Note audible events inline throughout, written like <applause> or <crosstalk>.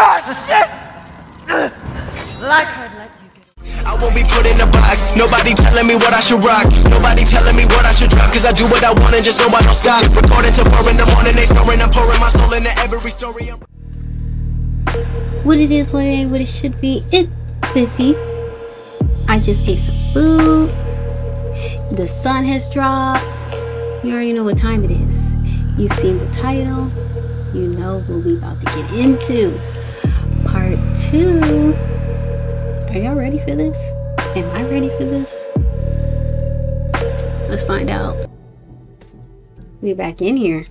Ah, shit! Like I'd let you get I won't be put in a box. Nobody telling me what I should rock. Nobody telling me what I should drop. Cause I do what I want and just know I don't stop. Recording till four in the morning, they snoring. I'm pouring my soul into every story. I'm What it is, what it ain't, what it should be. It's Biffy. I just ate some food. The sun has dropped. You already know what time it is. You've seen the title. You know what we about to get into. Two. Are y'all ready for this? Am I ready for this? Let's find out. We back in here.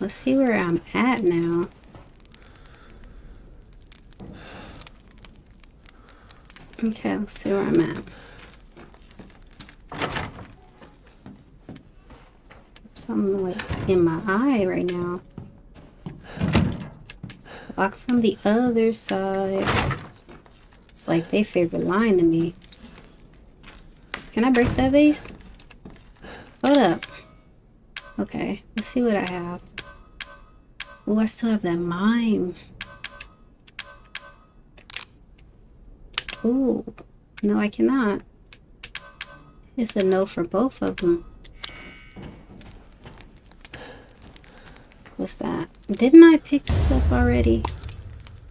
Let's see where I'm at now. Okay, let's see where I'm at. Something like in my eye right now. Walk from the other side. It's like they favor line to me. Can I break that vase? Hold up. Okay, let's see what I have. Oh, I still have that mime. Ooh, no, I cannot. It's a no for both of them. What's that? Didn't I pick this up already?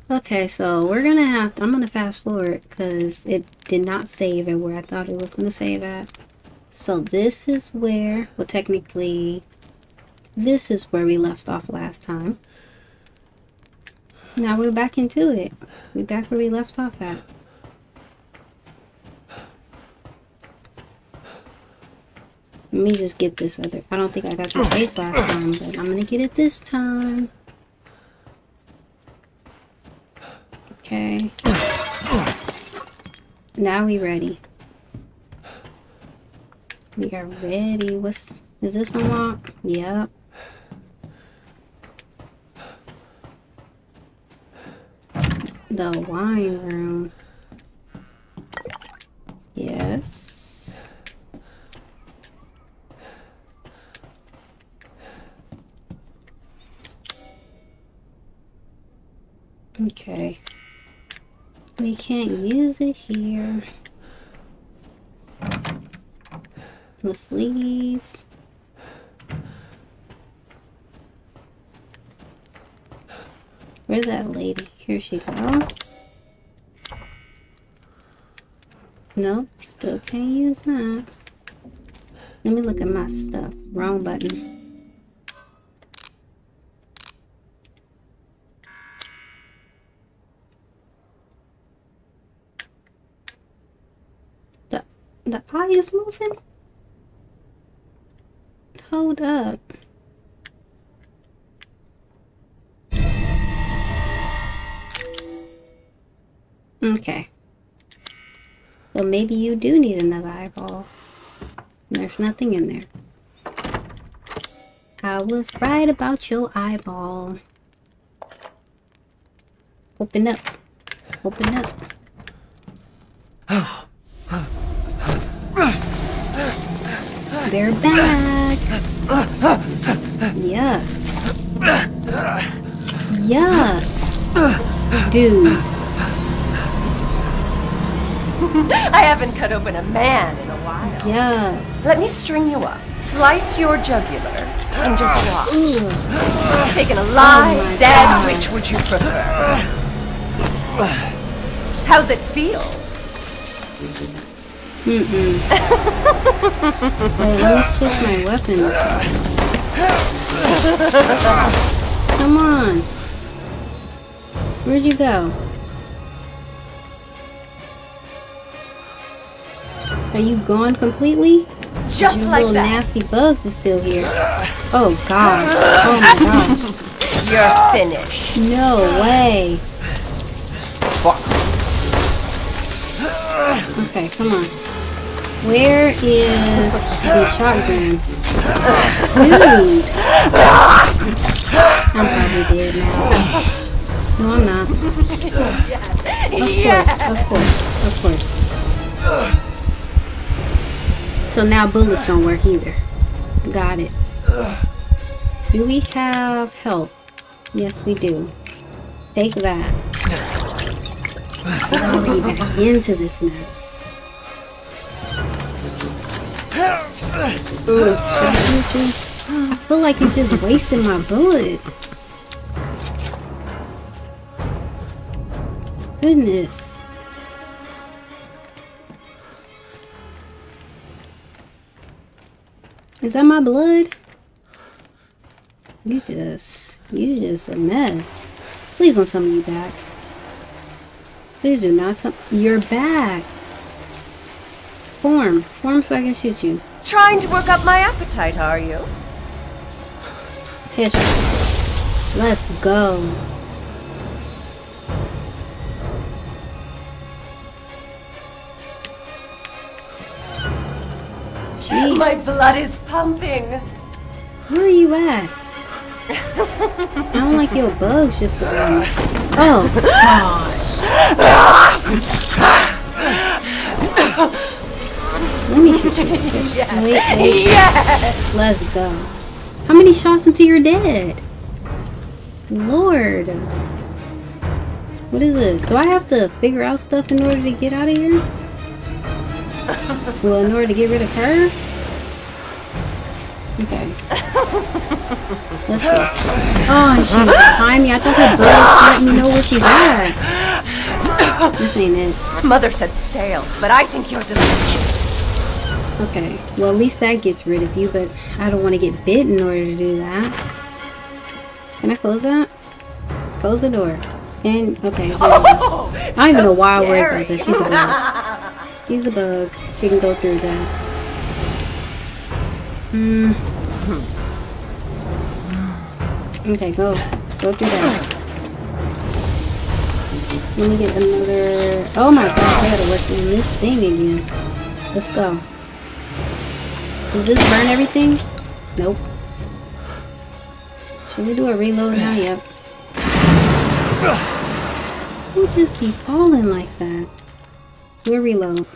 Okay, so we're gonna have, I'm gonna fast forward because it did not save at where I thought it was gonna save at. So this is where, well technically, this is where we left off last time. Now we're back into it. We're back where we left off at. Let me just get this other. I don't think I got this face last time, but I'm gonna get it this time. Okay. Now we ready. We are ready. What's is this one locked? Yep. The wine room. Yes. Okay. We can't use it here. Let's leave. Where's that lady? Here she go. Nope, still can't use that. Let me look at my stuff. Wrong button. The eye is moving. Hold up. Okay. Well, maybe you do need another eyeball. There's nothing in there. I was right about your eyeball. Open up. Open up. They're back. Yuck. Yuck. Dude. I haven't cut open a man in a while. Yuck. Let me string you up, slice your jugular, and just watch. Taking a alive, Oh dead, God. which would you prefer? How's it feel? Mm-mm. <laughs> Wait, let me switch my weapons. Come on. Where'd you go? Are you gone completely? Just You like little that. nasty bugs are still here. Oh gosh. Oh my <laughs> You're finished. No way. Okay, come on. Where is the shotgun? Dude! I'm probably dead now. No, I'm not. Of course, of course, of course. So now bullets don't work either. Got it. Do we have help? Yes, we do. Take that. Back into this mess. I feel like you're just wasting my bullets. Goodness. Is that my blood? You just, you just a mess. Please don't tell me you're back. Please do not tell you're back. Form, form so I can shoot you. Trying to work up my appetite, are you? Headshot. Let's go. Jeez, My blood is pumping. where are you at? I don't like your bugs just around. Oh gosh. <laughs> Let me shoot you. <laughs> Wait, wait. Yes! Let's go. How many shots until you're dead? Lord. What is this? Do I have to figure out stuff in order to get out of here? Well, in order to get rid of her? Okay. Let's see. Oh, and she's behind me. I thought her bugs let me know where she's at. This ain't it. Mother said stale, but I think you're delicious. Okay, well at least that gets rid of you, but I don't want to get bit in order to do that. Can I close that? Close the door. And, okay. there we go. Oh, <laughs> I don't even know why I worry about that. She's a bug. <laughs> She's a bug. She can go through that. Hmm. Okay, go. Go through that. Let me get another... Oh my gosh, I gotta work on this thing again. Let's go. Does this burn everything? Nope. Should we do a reload now? <sighs> Yep. Who just be falling like that? We'll reload.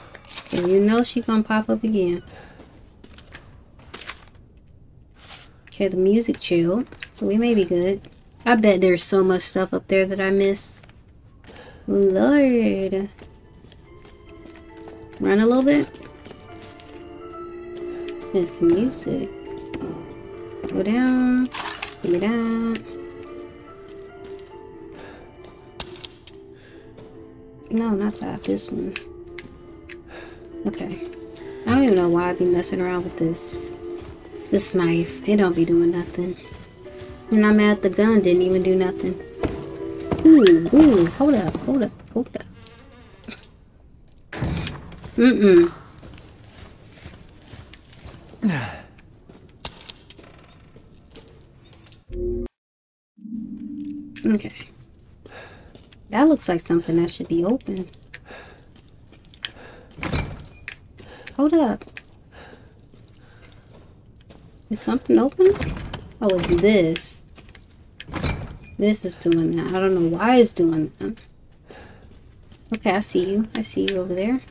And you know she gonna pop up again. Okay, the music chilled. So we may be good. I bet there's so much stuff up there that I miss. Lord. Run a little bit. This music. Go down. Give me that. No, not that. This one. Okay. I don't even know why I be messing around with this. This knife. It don't be doing nothing. And I'm at the gun. Didn't even do nothing. Ooh, ooh. Hold up. Hold up. Hold up. Mm-mm. Okay. That looks like something that should be open. Hold up. Is something open? Oh, it's this. This is doing that. I don't know why it's doing that. Okay, I see you. I see you over there.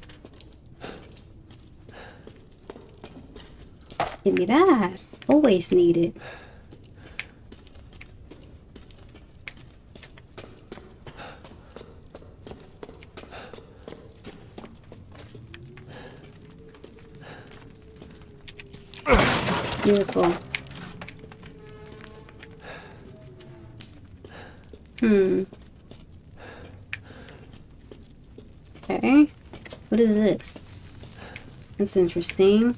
Give me that. Always need it. Beautiful. Hmm. Okay. What is this? That's interesting.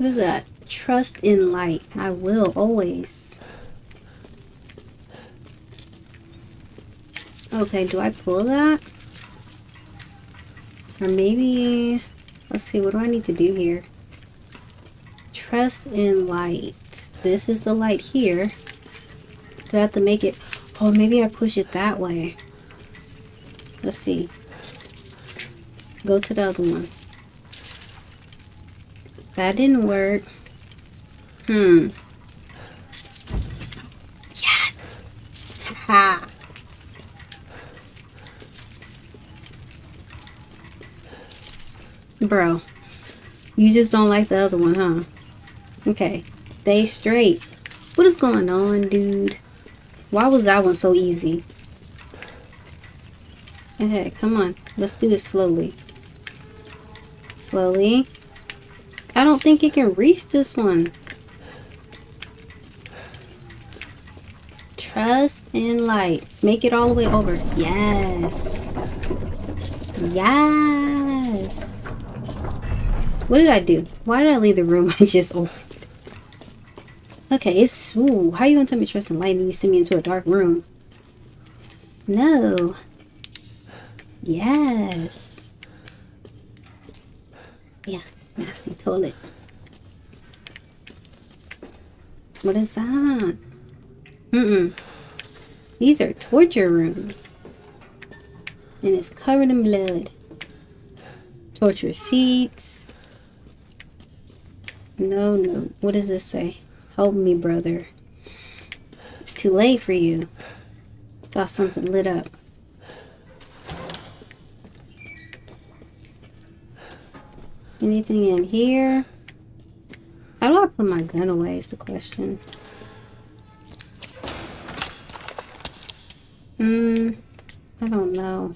What is that? Trust in light. I will always. Okay, do I pull that? Or maybe... Let's see, what do I need to do here? Trust in light. This is the light here. Do I have to make it... Oh, maybe I push it that way. Let's see. Go to the other one. That didn't work. Hmm. Yes! Ha! Bro. You just don't like the other one, huh? Okay, stay straight. What is going on, dude? Why was that one so easy? Okay, come on. Let's do it slowly. Slowly. I don't think it can reach this one. Trust in light. Make it all the way over. Yes. Yes. What did I do? Why did I leave the room <laughs> I just opened? Okay, it's... Ooh, how are you gonna tell me trust in light and you send me into a dark room? No. Yes. Yeah, nasty toilet. What is that? Mm-mm. These are torture rooms. And it's covered in blood. Torture seats. No, no. What does this say? Help me, brother. It's too late for you. Got something lit up. Anything in here? How do I put my gun away is the question. Hmm, I don't know.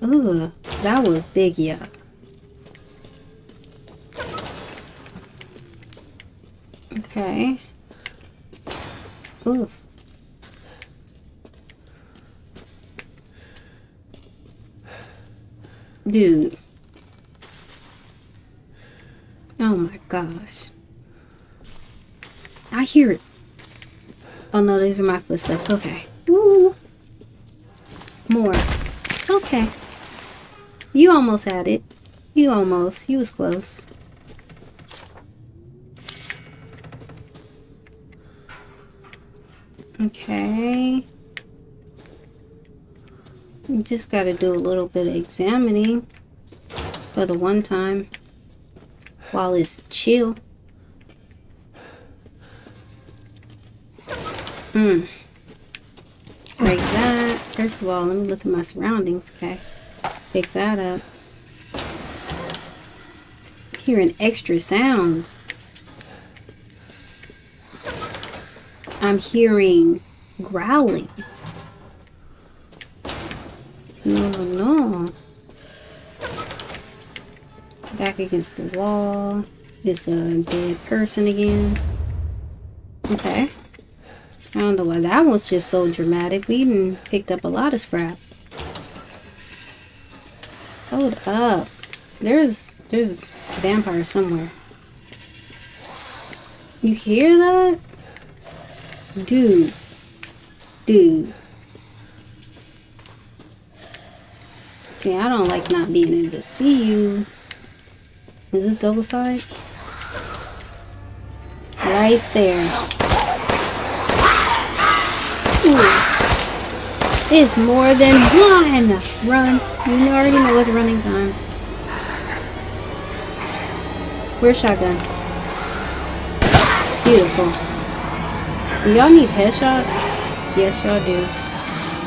Ugh, that was big yuck. Okay. Ooh. Dude. Oh my gosh. I hear it. Oh no, these are my footsteps. Okay. Woo. More. Okay. You almost had it. You almost. You was close. Okay. You just got to do a little bit of examining for the one time while it's chill. Hmm. Like that. First of all, let me look at my surroundings. Okay. Pick that up. Hearing extra sounds. I'm hearing growling. Back against the wall. It's a dead person again. Okay. I don't know why that was just so dramatic. We even picked up a lot of scrap. Hold up. There's there's a vampire somewhere. You hear that? Dude. Dude. See, I don't like not being able to see you. Is this double side? Right there. Ooh. It's more than one! Run. You already know it's running time. Where's shotgun? Beautiful. Y'all need headshot? Yes, y'all do.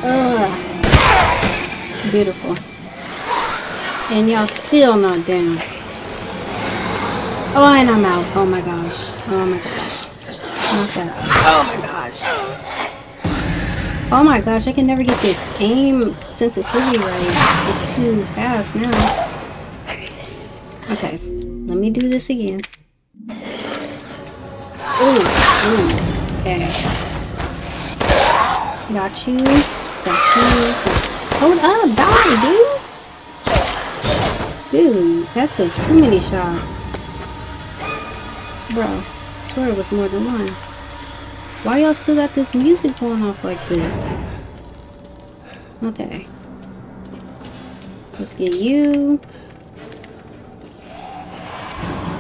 Ugh. Beautiful. And y'all still not down. Oh, and I'm out. Oh my gosh. Oh my gosh. That. Oh my gosh. Oh my gosh, I can never get this aim sensitivity right. It's too fast now. Okay, let me do this again. Ooh, ooh, okay. Got you, got you. Hold up, die, dude. Dude, that took too many shots. Bro, I swear it was more than one. Why y'all still got this music going off like this? Okay. Let's get you.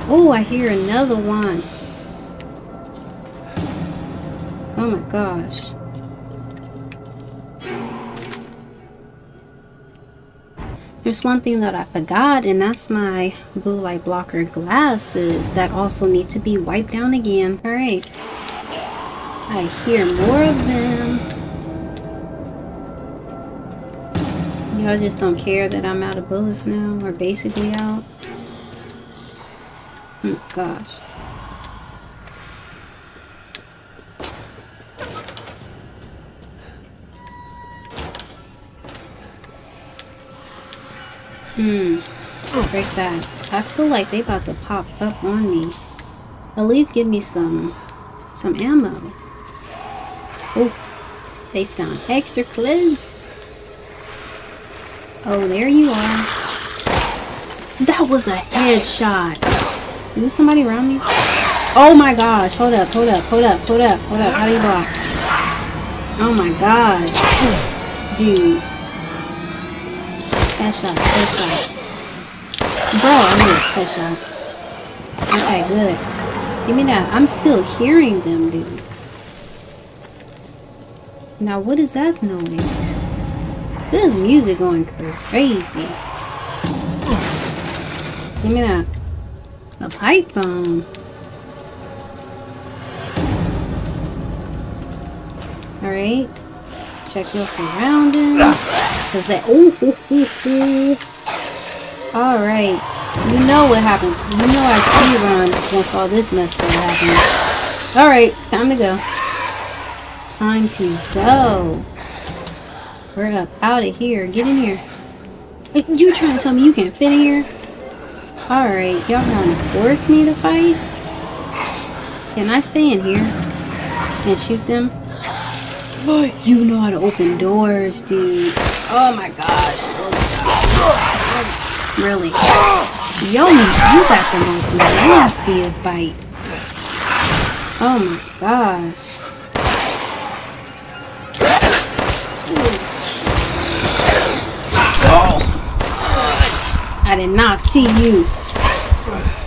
Oh, I hear another one. Oh my gosh. There's one thing that I forgot, and that's my blue light blocker glasses that also need to be wiped down again. Alright. I hear more of them. Y'all just don't care that I'm out of bullets now, or basically out. Oh gosh. Hmm. Break that. I feel like they about to pop up on me. At least give me some some ammo. Oh, they sound extra close. Oh, there you are. That was a headshot. Is there somebody around me? Oh my gosh. Hold up, hold up, hold up, hold up, hold up. How do you block? Oh my gosh. Dude. Headshot, headshot. Bro, I missed headshot. Okay, good. Give me that. I'm still hearing them, dude. Now, what is that noise? This music going crazy. Give me that. A pipe bomb. Alright. Check your surroundings. Cause that ooh, ooh, ooh, ooh. Alright. You know what happened. You know I speed run once all this mess started happening. Alright, time to go. Time to go. We're up out of here. Get in here. You trying to tell me you can't fit in here? Alright, y'all trying to force me to fight? Can I stay in here and shoot them? You know how to open doors, dude. Oh my gosh. Oh. Really? Yoni, you got the most nastiest bite. Oh my gosh. I did not see you.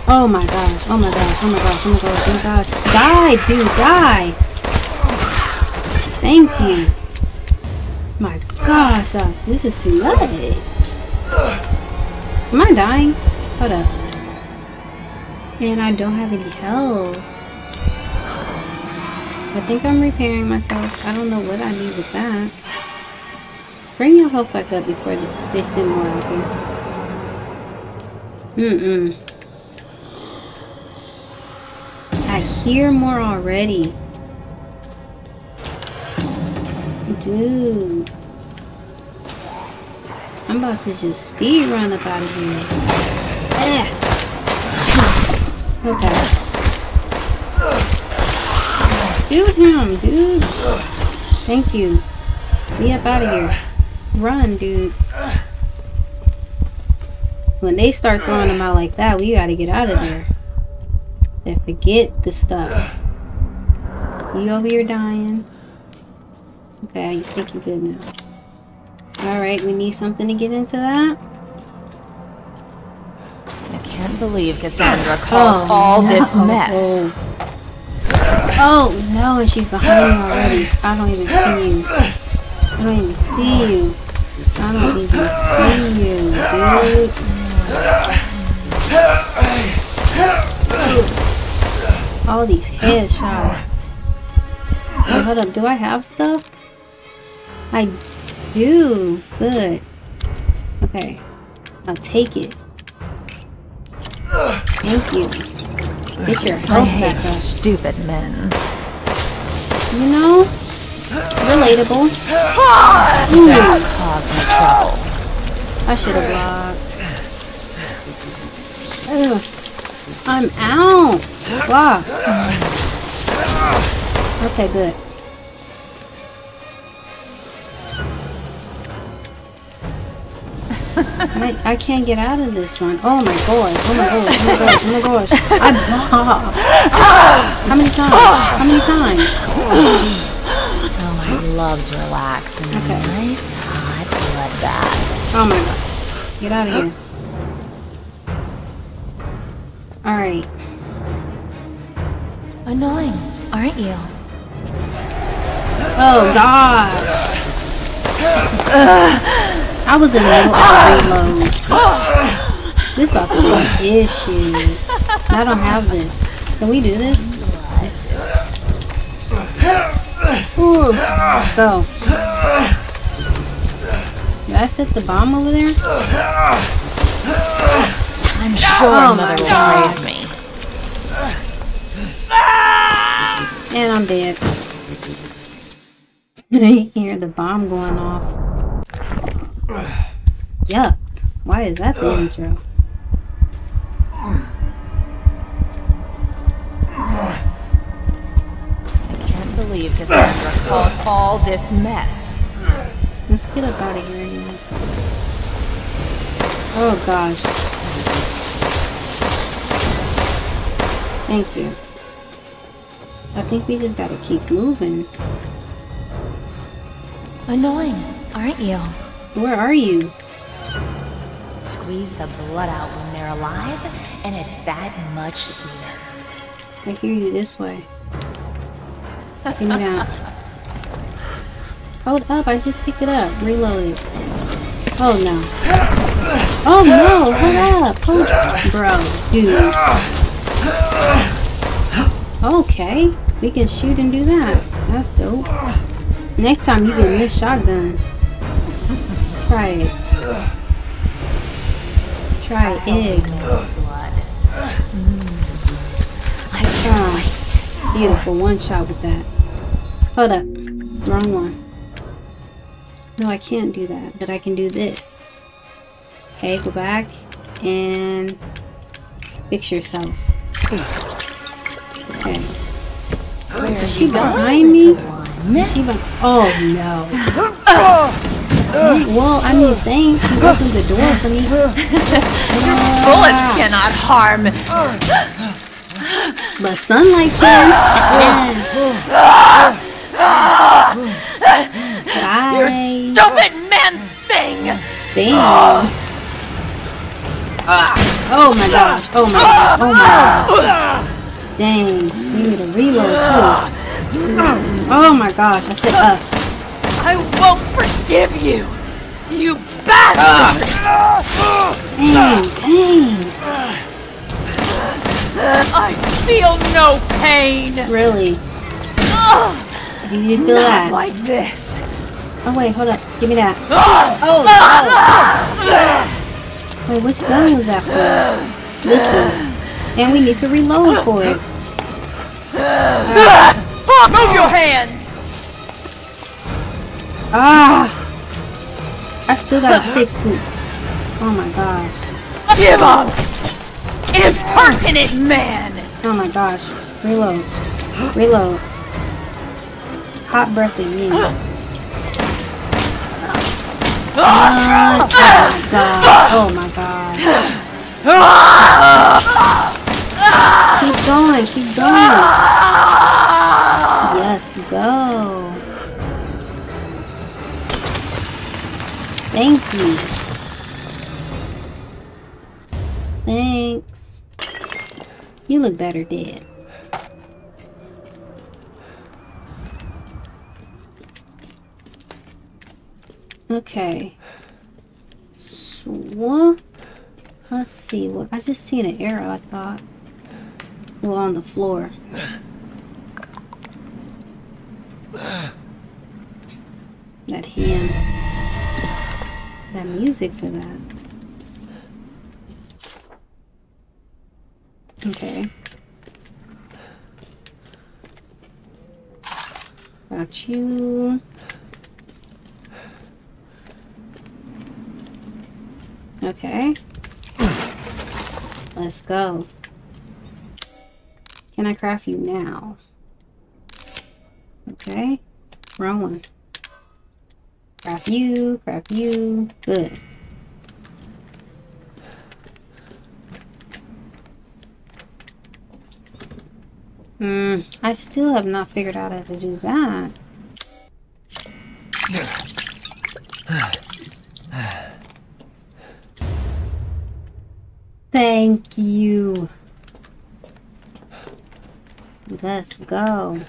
Oh my gosh. Oh my gosh. Oh my gosh. Oh my gosh. Oh my gosh. Die, dude. Die. Thank you. My gosh, This is too late. Am I dying? Hold up. And I don't have any health. I think I'm repairing myself. I don't know what I need with that. Bring your health back up before they send more out here. Mm-mm. I hear more already. Dude. I'm about to just speed run up out of here. Eh. Okay. Shoot him, dude. Thank you. Be up out of here. Run, dude. When they start throwing them out like that, we gotta get out of there. Then forget the stuff. You over here dying. Okay, I think you're good now. Alright, we need something to get into that. I can't believe Cassandra oh, caused Oh, all no. this mess. Oh. oh no, and she's behind me already. I don't even see you. I don't even see you. I don't even see you, dude. All these headshots. Oh, hold up, do I have stuff? I do. Good. Okay. I'll take it. Thank you. Get your I health hate back up. stupid men. You know? Relatable. That caused me trouble. I should have blocked. Ugh. I'm out. Block. Okay, good. I, I can't get out of this one. Oh my gosh. Oh my gosh. Oh my gosh. Oh my gosh. <laughs> I blocked. How many times? How many times? Oh, I love to relax in a Okay. nice hot bloodbath. Oh my god. Get out of here. Alright. Annoying, aren't you? Oh gosh. <laughs> I was in of reload. This about to be an issue. I don't have this. Can we do this? Ooh. Go. Did I set the bomb over there? I'm sure Oh Mother will God. praise me. And I'm dead. <laughs> you can hear the bomb going off. Yuck. Why is that the intro? I can't believe Cassandra caused all this mess. Let's get up out of here anyway. Oh gosh. Thank you. I think we just gotta keep moving. Annoying, aren't you? Where are you? Squeeze the blood out when they're alive, and it's that much sweeter. I hear you this way. Give me that. Hold up, I just picked it up. Reload it. Oh no. Oh no, hold up. Hold Bro, dude. Okay, we can shoot and do that. That's dope. Next time you get this shotgun. Try it. Try it. Man's blood. Ah, beautiful. One shot with that. Hold up. Wrong one. No, I can't do that. But I can do this. Okay, go back and fix yourself. Okay. Is she behind me? Is she be- oh no. <laughs> well, I mean, thanks. You opened the door for me. <laughs> Bullets cannot harm. <laughs> But sunlight can. Bye. Stupid man thing! Damn. Oh my gosh. Oh my gosh. Oh my gosh. Dang. We need a reload too. Oh my gosh. I said up. I won't forgive you! You bastard! Dang. I feel no pain! Really? You need to feel Not that. like this. Oh wait, hold up. Give me that. Oh, oh. Wait, which gun was that for? This one. And we need to reload for it. Move your hands! Ah! I still gotta fix it. Oh my gosh. Give up! Impertinent man! Oh my gosh. Reload. Reload. Hot breath. Oh my god. Oh my god. Keep going. Keep going. Yes, go. Thank you. Thanks. You look better dead. Okay. So, let's see. What I just seen an arrow. I thought. Well, on the floor. That hand. That music for that. Okay. Got you. Okay. Let's go. Can I craft you now? Okay. Wrong one. Craft you, craft you. Good. Hmm, I still have not figured out how to do that. Thank you. Let's go.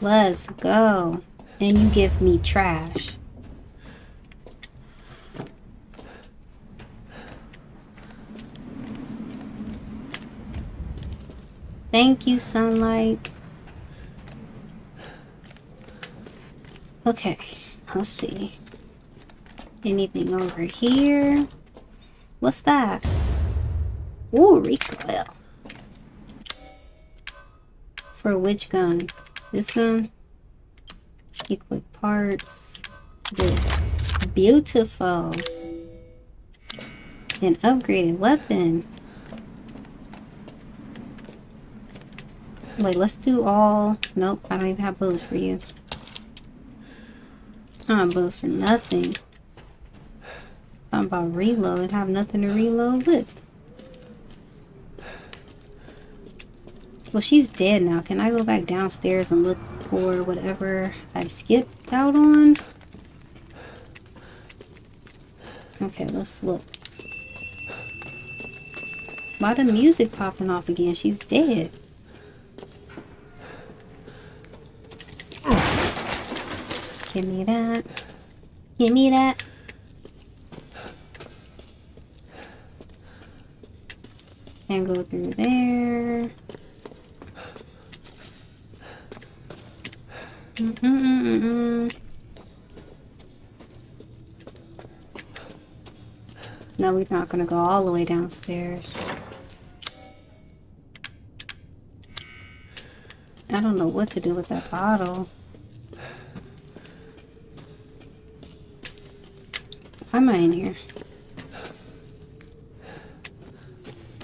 Let's go. And you give me trash. Thank you, sunlight. Okay, let's see. Anything over here? What's that? Ooh, recoil. For which gun? This gun? Equip parts. This. Beautiful. An upgraded weapon. Wait, let's do all... Nope, I don't even have bullets for you. I don't have bullets for nothing. I'm about reload. have nothing to reload with. Well, she's dead now. Can I go back downstairs and look for whatever I skipped out on? Okay, let's look. Why the music popping off again? She's dead. Give me that. Give me that. And go through there. No, we're not gonna go all the way downstairs. I don't know what to do with that bottle. Why am I in here?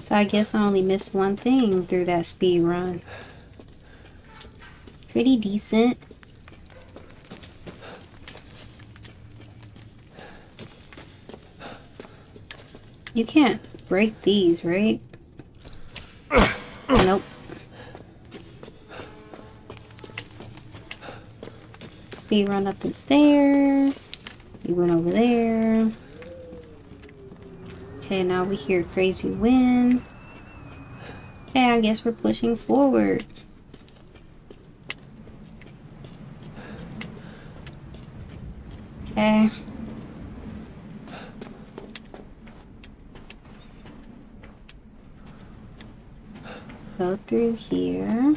So I guess I only missed one thing through that speed run. Pretty decent. You can't break these, right? nope. Speed run up the stairs. We went over there. Okay, now we hear crazy wind. Okay, I guess we're pushing forward. Okay. Go through here.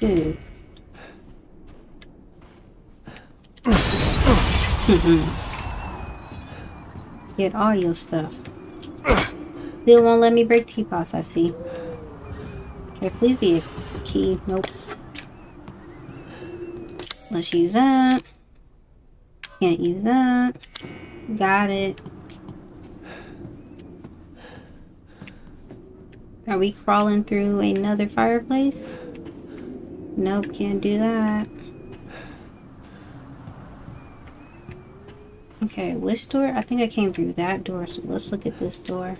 Dude. Get all your stuff. They won't let me break teapots, I see. Okay, please be a key. Nope. Let's use that. Can't use that. Got it. Are we crawling through another fireplace? Nope, can't do that. Okay, which door? I think I came through that door, so let's look at this door.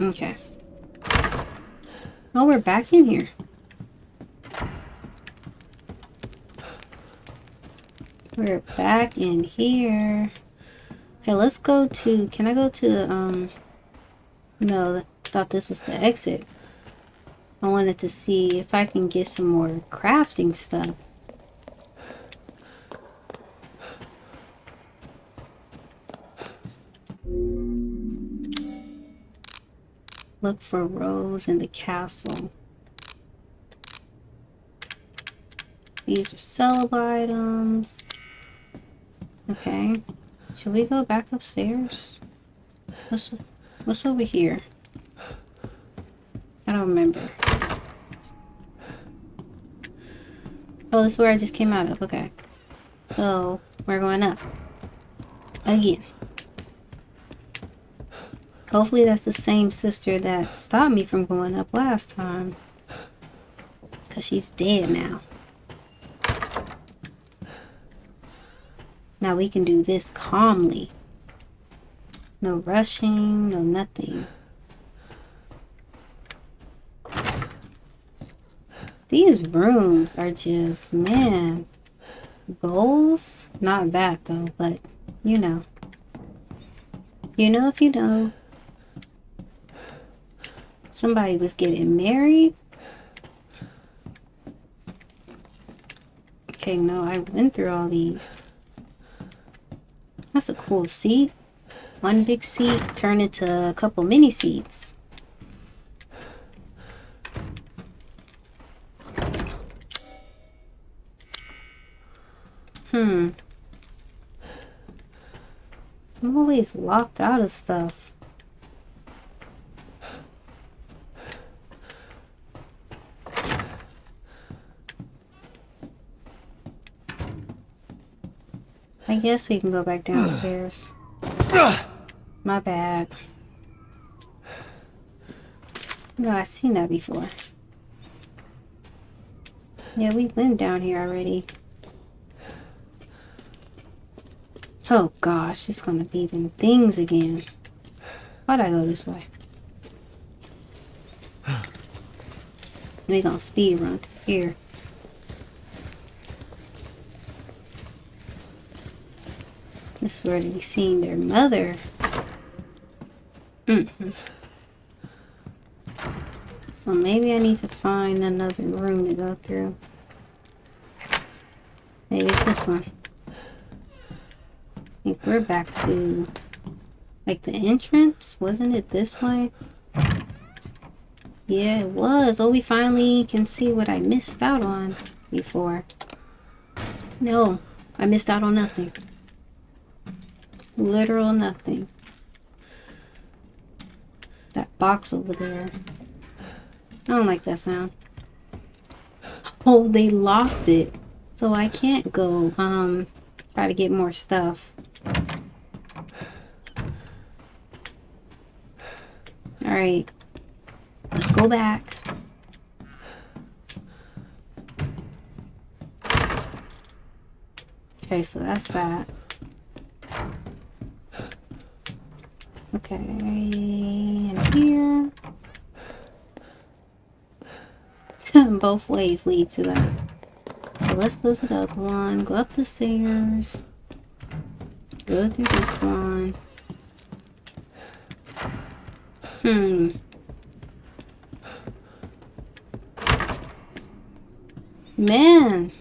Okay. Oh, we're back in here. We're back in here. Okay, let's go to... Can I go to, the, um... No, thought this was the exit. I wanted to see if I can get some more crafting stuff. Look for Rose in the castle. These are sellable items. Okay. Should we go back upstairs? What's, what's over here? I don't remember. Oh, this is where I just came out of. Okay. So, we're going up. Again. Hopefully that's the same sister that stopped me from going up last time. Because she's dead now. Now we can do this calmly. No rushing, no nothing. These rooms are just, man, goals? Not that though, but you know. You know if you know. Somebody was getting married. Okay, no, I went through all these. That's a cool seat. One big seat turned into a couple mini seats. Hmm. I'm always locked out of stuff. I guess we can go back downstairs. <sighs> My bad. No, I've seen that before. Yeah, we've been down here already. Oh gosh, it's gonna be them things again. Why'd I go this way? <sighs> We gonna speed run here. This is where they seen their mother. Mm -hmm. So maybe I need to find another room to go through. Maybe it's this one. I think we're back to like the entrance. Wasn't it this way? Yeah, it was. Oh, we finally can see what I missed out on before. No, I missed out on nothing. Literal nothing. That box over there. I don't like that sound. Oh, they locked it. So I can't go, um, try to get more stuff. Alright. Let's go back. Okay, so that's that. Okay, and here. <laughs> Both ways lead to that. So let's go to the other one. Go up the stairs. Go through this one. Hmm. Man.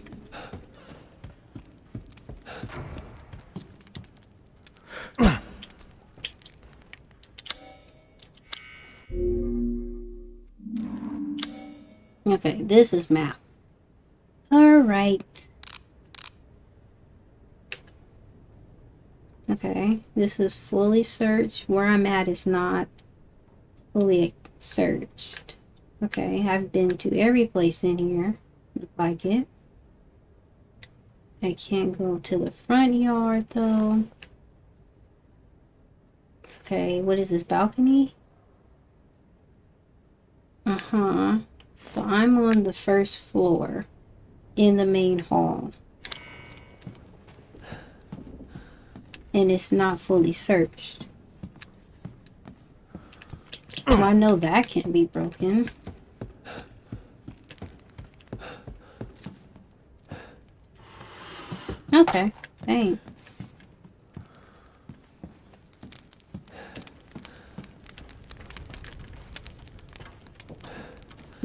Okay, this is map. Alright. Okay, this is fully searched. Where I'm at is not fully searched. Okay, I've been to every place in here. Look like it. I can't go to the front yard though. Okay, what is this balcony? Uh-huh. So I'm on the first floor in the main hall. And it's not fully searched. So I know that can't be broken. Okay, thanks.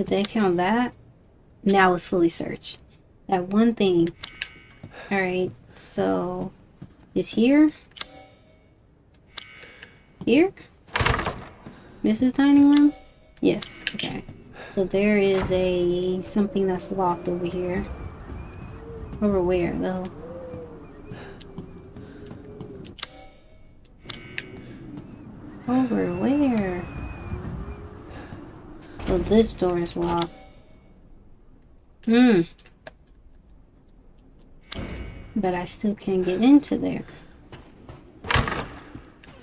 They count that? Now it's fully searched. That one thing. Alright, so is here? Here? This is dining room? Yes, okay. So there is a something that's locked over here. Over where though? Over where? Oh, this door is locked. Hmm. But I still can't get into there.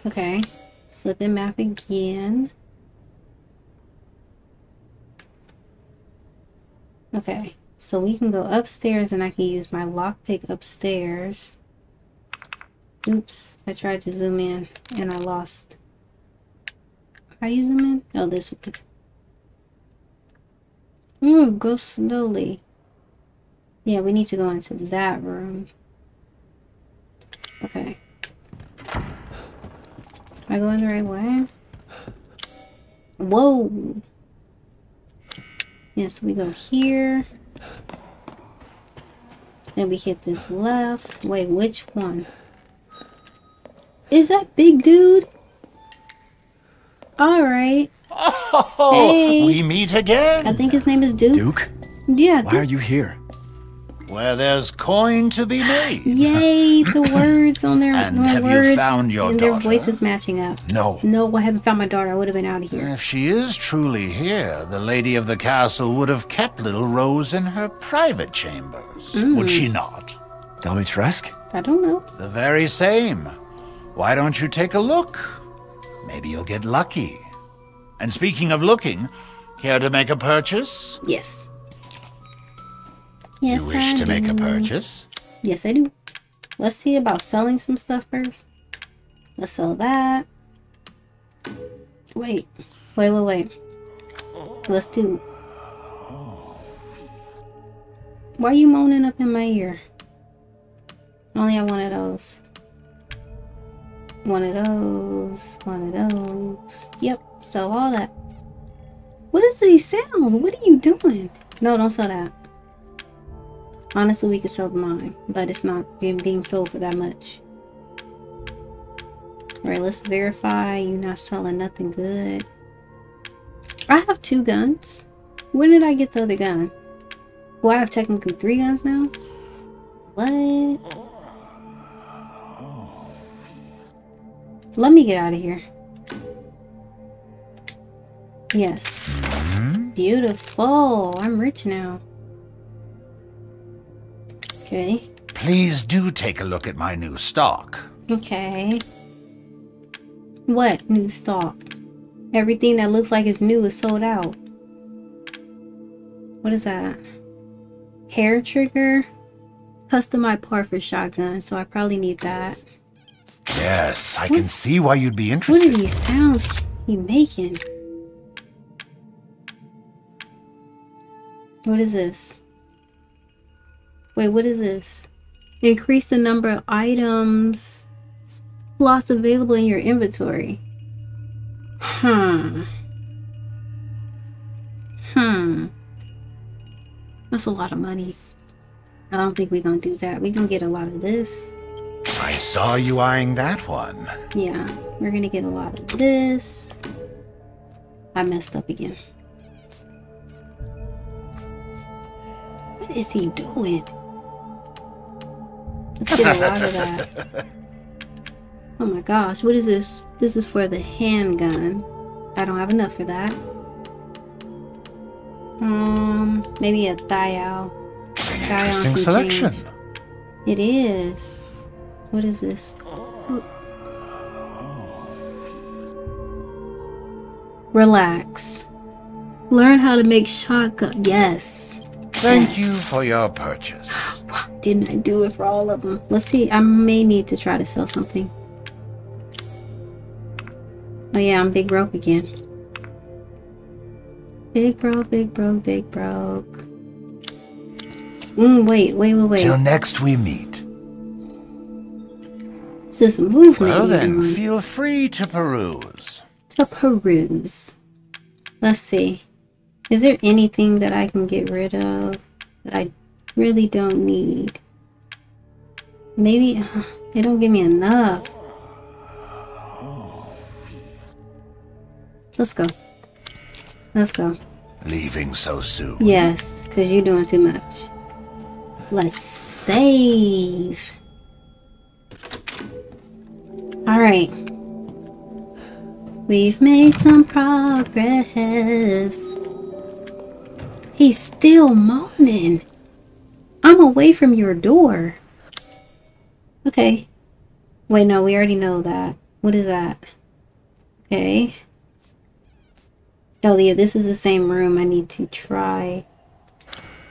Okay. So the map again. Okay. So we can go upstairs and I can use my lockpick upstairs. Oops. I tried to zoom in and I lost. How you zoom in? Oh, this one. Ooh, go slowly. Yeah, we need to go into that room. Okay. Am I going the right way? Whoa! Yeah, so we go here. Then we hit this left. Wait, which one? Is that big dude? Alright. Oh, Hey. we meet again. I think his name is Duke. Duke, Yeah, why are you here? Where there's coin to be made. Yay, the <laughs> words on their And my have you found your and their daughter? voices matching up. No. No, I haven't found my daughter. I would have been out of here. If she is truly here, the lady of the castle would have kept little Rose in her private chambers, would she mm. not? Dimitrescu? I don't know. The very same. Why don't you take a look? Maybe you'll get lucky. And speaking of looking, care to make a purchase? Yes. Yes, you wish I to make a purchase? Yes, I do. Let's see about selling some stuff first. Let's sell that. Wait. Wait, wait, wait. Let's do. Why are you moaning up in my ear? Only have one of those. One of those. One of those. Yep. Sell all that. What is these sounds? What are you doing? No, don't sell that. Honestly, we could sell mine, but it's not being, being sold for that much. Alright, let's verify you're not selling nothing good. I have two guns. When did I get the other gun? Well, I have technically three guns now? What? Let me get out of here. Yes. Beautiful. I'm rich now. Okay. Please do take a look at my new stock. Okay. What new stock? Everything that looks like it's new is sold out. What is that? Hair trigger? Customized part for shotgun, so I probably need that. Yes, I can see why you'd be interested. What are these sounds he making? What is this? Wait, what is this? Increase the number of items slots available in your inventory. Hmm. Hmm. That's a lot of money. I don't think we're gonna do that. We're gonna get a lot of this. I saw you eyeing that one. Yeah, we're gonna get a lot of this. I messed up again. What is he doing? Let's get a lot of that. Oh my gosh, what is this? This is for the handgun. I don't have enough for that. Um, maybe a on Interesting selection. change. It is. What is this? Relax. Learn how to make shotgun. Yes. Thank you for your purchase. <gasps> Didn't I do it for all of them? Let's see. I may need to try to sell something. Oh yeah, I'm big broke again. Big broke, big broke, big broke. Mm, wait, wait, wait, wait. Till next we meet. This is movement. Well then, feel free to peruse. to peruse. Let's see. Is there anything that I can get rid of that I really don't need? Maybe <sighs> they don't give me enough. Let's go. Let's go. Leaving so soon. Yes, because you're doing too much. Let's save. Alright. We've made some progress. He's still moaning. I'm away from your door. Okay. Wait, no, we already know that. What is that? Okay. Oh, yeah, this is the same room. I need to try.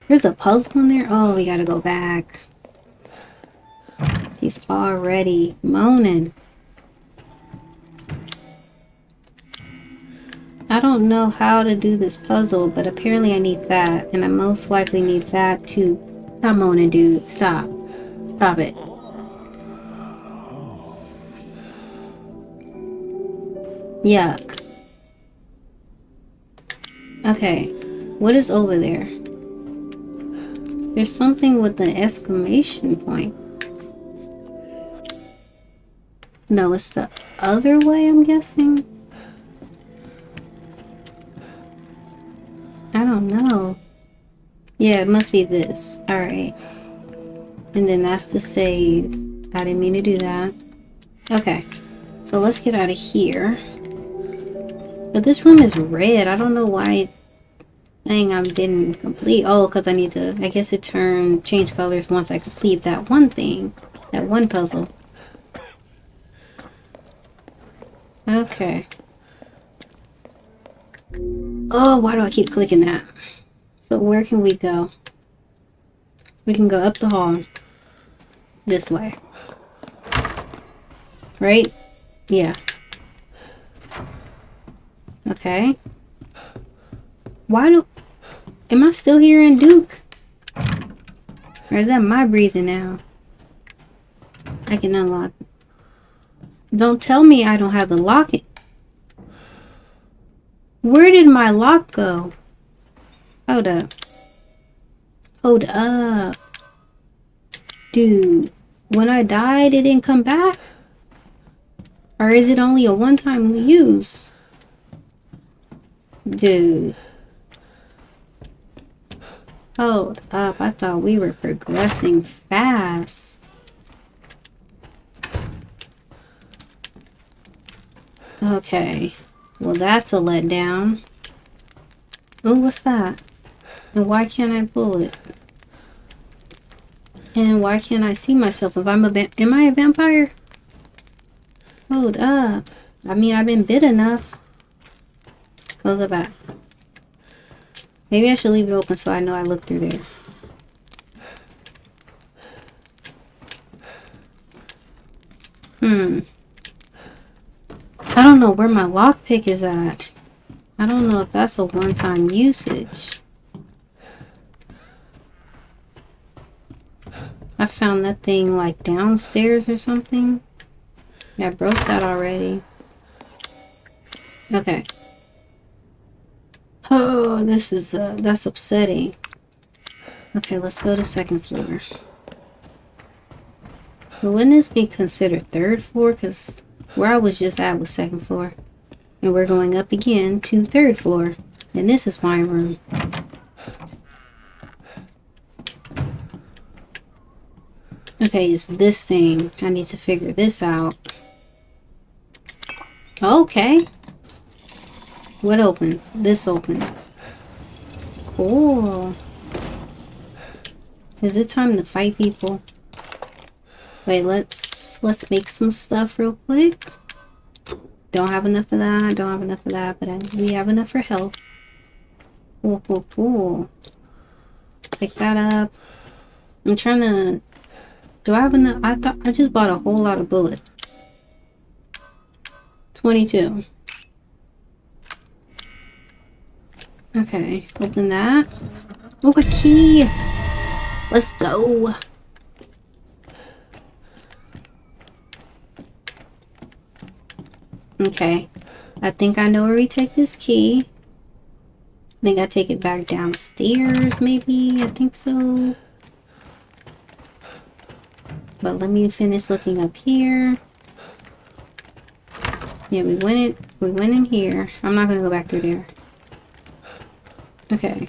There's a puzzle in there? Oh, we gotta go back. He's already moaning. I don't know how to do this puzzle, but apparently I need that. And I most likely need that too. Stop moaning, dude. Stop. Stop it. Yuck. Okay. What is over there? There's something with an exclamation point. No, it's the other way, I'm guessing. I don't know. Yeah, it must be this. Alright. And then that's the save. I didn't mean to do that. Okay. So let's get out of here. But this room is red. I don't know why thing I didn't complete. Oh, because I need to, I guess it turn, change colors once I complete that one thing. That one puzzle. Okay. Oh, why do I keep clicking that? So where can we go? We can go up the hall. This way. Right? Yeah. Okay. Why do... Am I still hearing Duke? Or is that my breathing now? I can unlock. Don't tell me I don't have the lock. Where did my lock go? Hold up. Hold up. Dude, when I died, it didn't come back? Or is it only a one-time use? Dude. Hold up, I thought we were progressing fast. Okay. Well, that's a letdown. Oh, what's that? And why can't I pull it? And why can't I see myself if I'm a am I a vampire? Hold up. I mean, I've been bit enough. Close the back. Maybe I should leave it open so I know I looked through there. Hmm. I don't know where my lockpick is at. I don't know if that's a one-time usage. I found that thing like downstairs or something. I broke that already. Okay. Oh, this is, uh, that's upsetting. Okay, let's go to second floor. But wouldn't this be considered third floor? Because where I was just at was second floor. And we're going up again to third floor. And this is my room. Okay, it's this thing. I need to figure this out. Okay. What opens? This opens. Cool. Is it time to fight people? Wait, let's let's make some stuff real quick. Don't have enough of that. Don't have enough of that, but we have enough for health. Cool, cool, cool. Pick that up. I'm trying to. Do I have enough? I thought I just bought a whole lot of bullets. 22. Okay, open that. Oh, a key! Let's go! Okay, I think I know where we take this key. I think I take it back downstairs, maybe? I think so. But let me finish looking up here. Yeah, we went in, we went in here. I'm not gonna go back through there. Okay.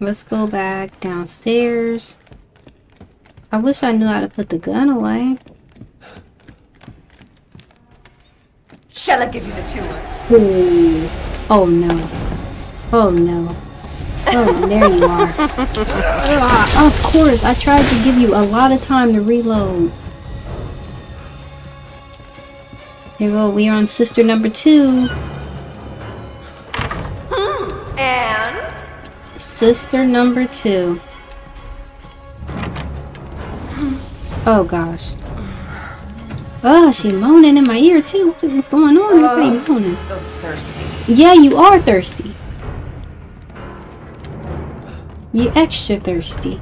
Let's go back downstairs. I wish I knew how to put the gun away. Shall I give you the tour? Ooh. Oh no. Oh no. Oh, there you are. Ah, <laughs> of course, I tried to give you a lot of time to reload. Here we go, we are on sister number two. And Sister number two. Oh gosh. Oh, she's moaning in my ear too. What is going on? Are you moaning? so thirsty. Yeah, you are thirsty. You extra thirsty.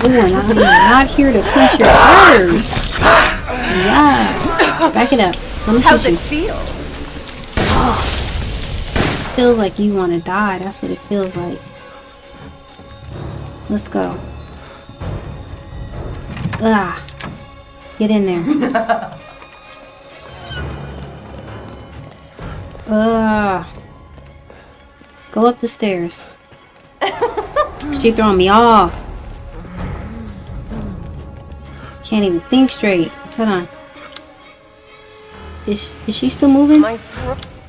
Ooh, and I'm not here to quench your thirst. Yeah. Back it up. Let me How's it you. feel? feels like you want to die. That's what it feels like. Let's go. Ah. Get in there. Ah. Go up the stairs. she throwing me off. Can't even think straight. Hold on. Is, is she still moving?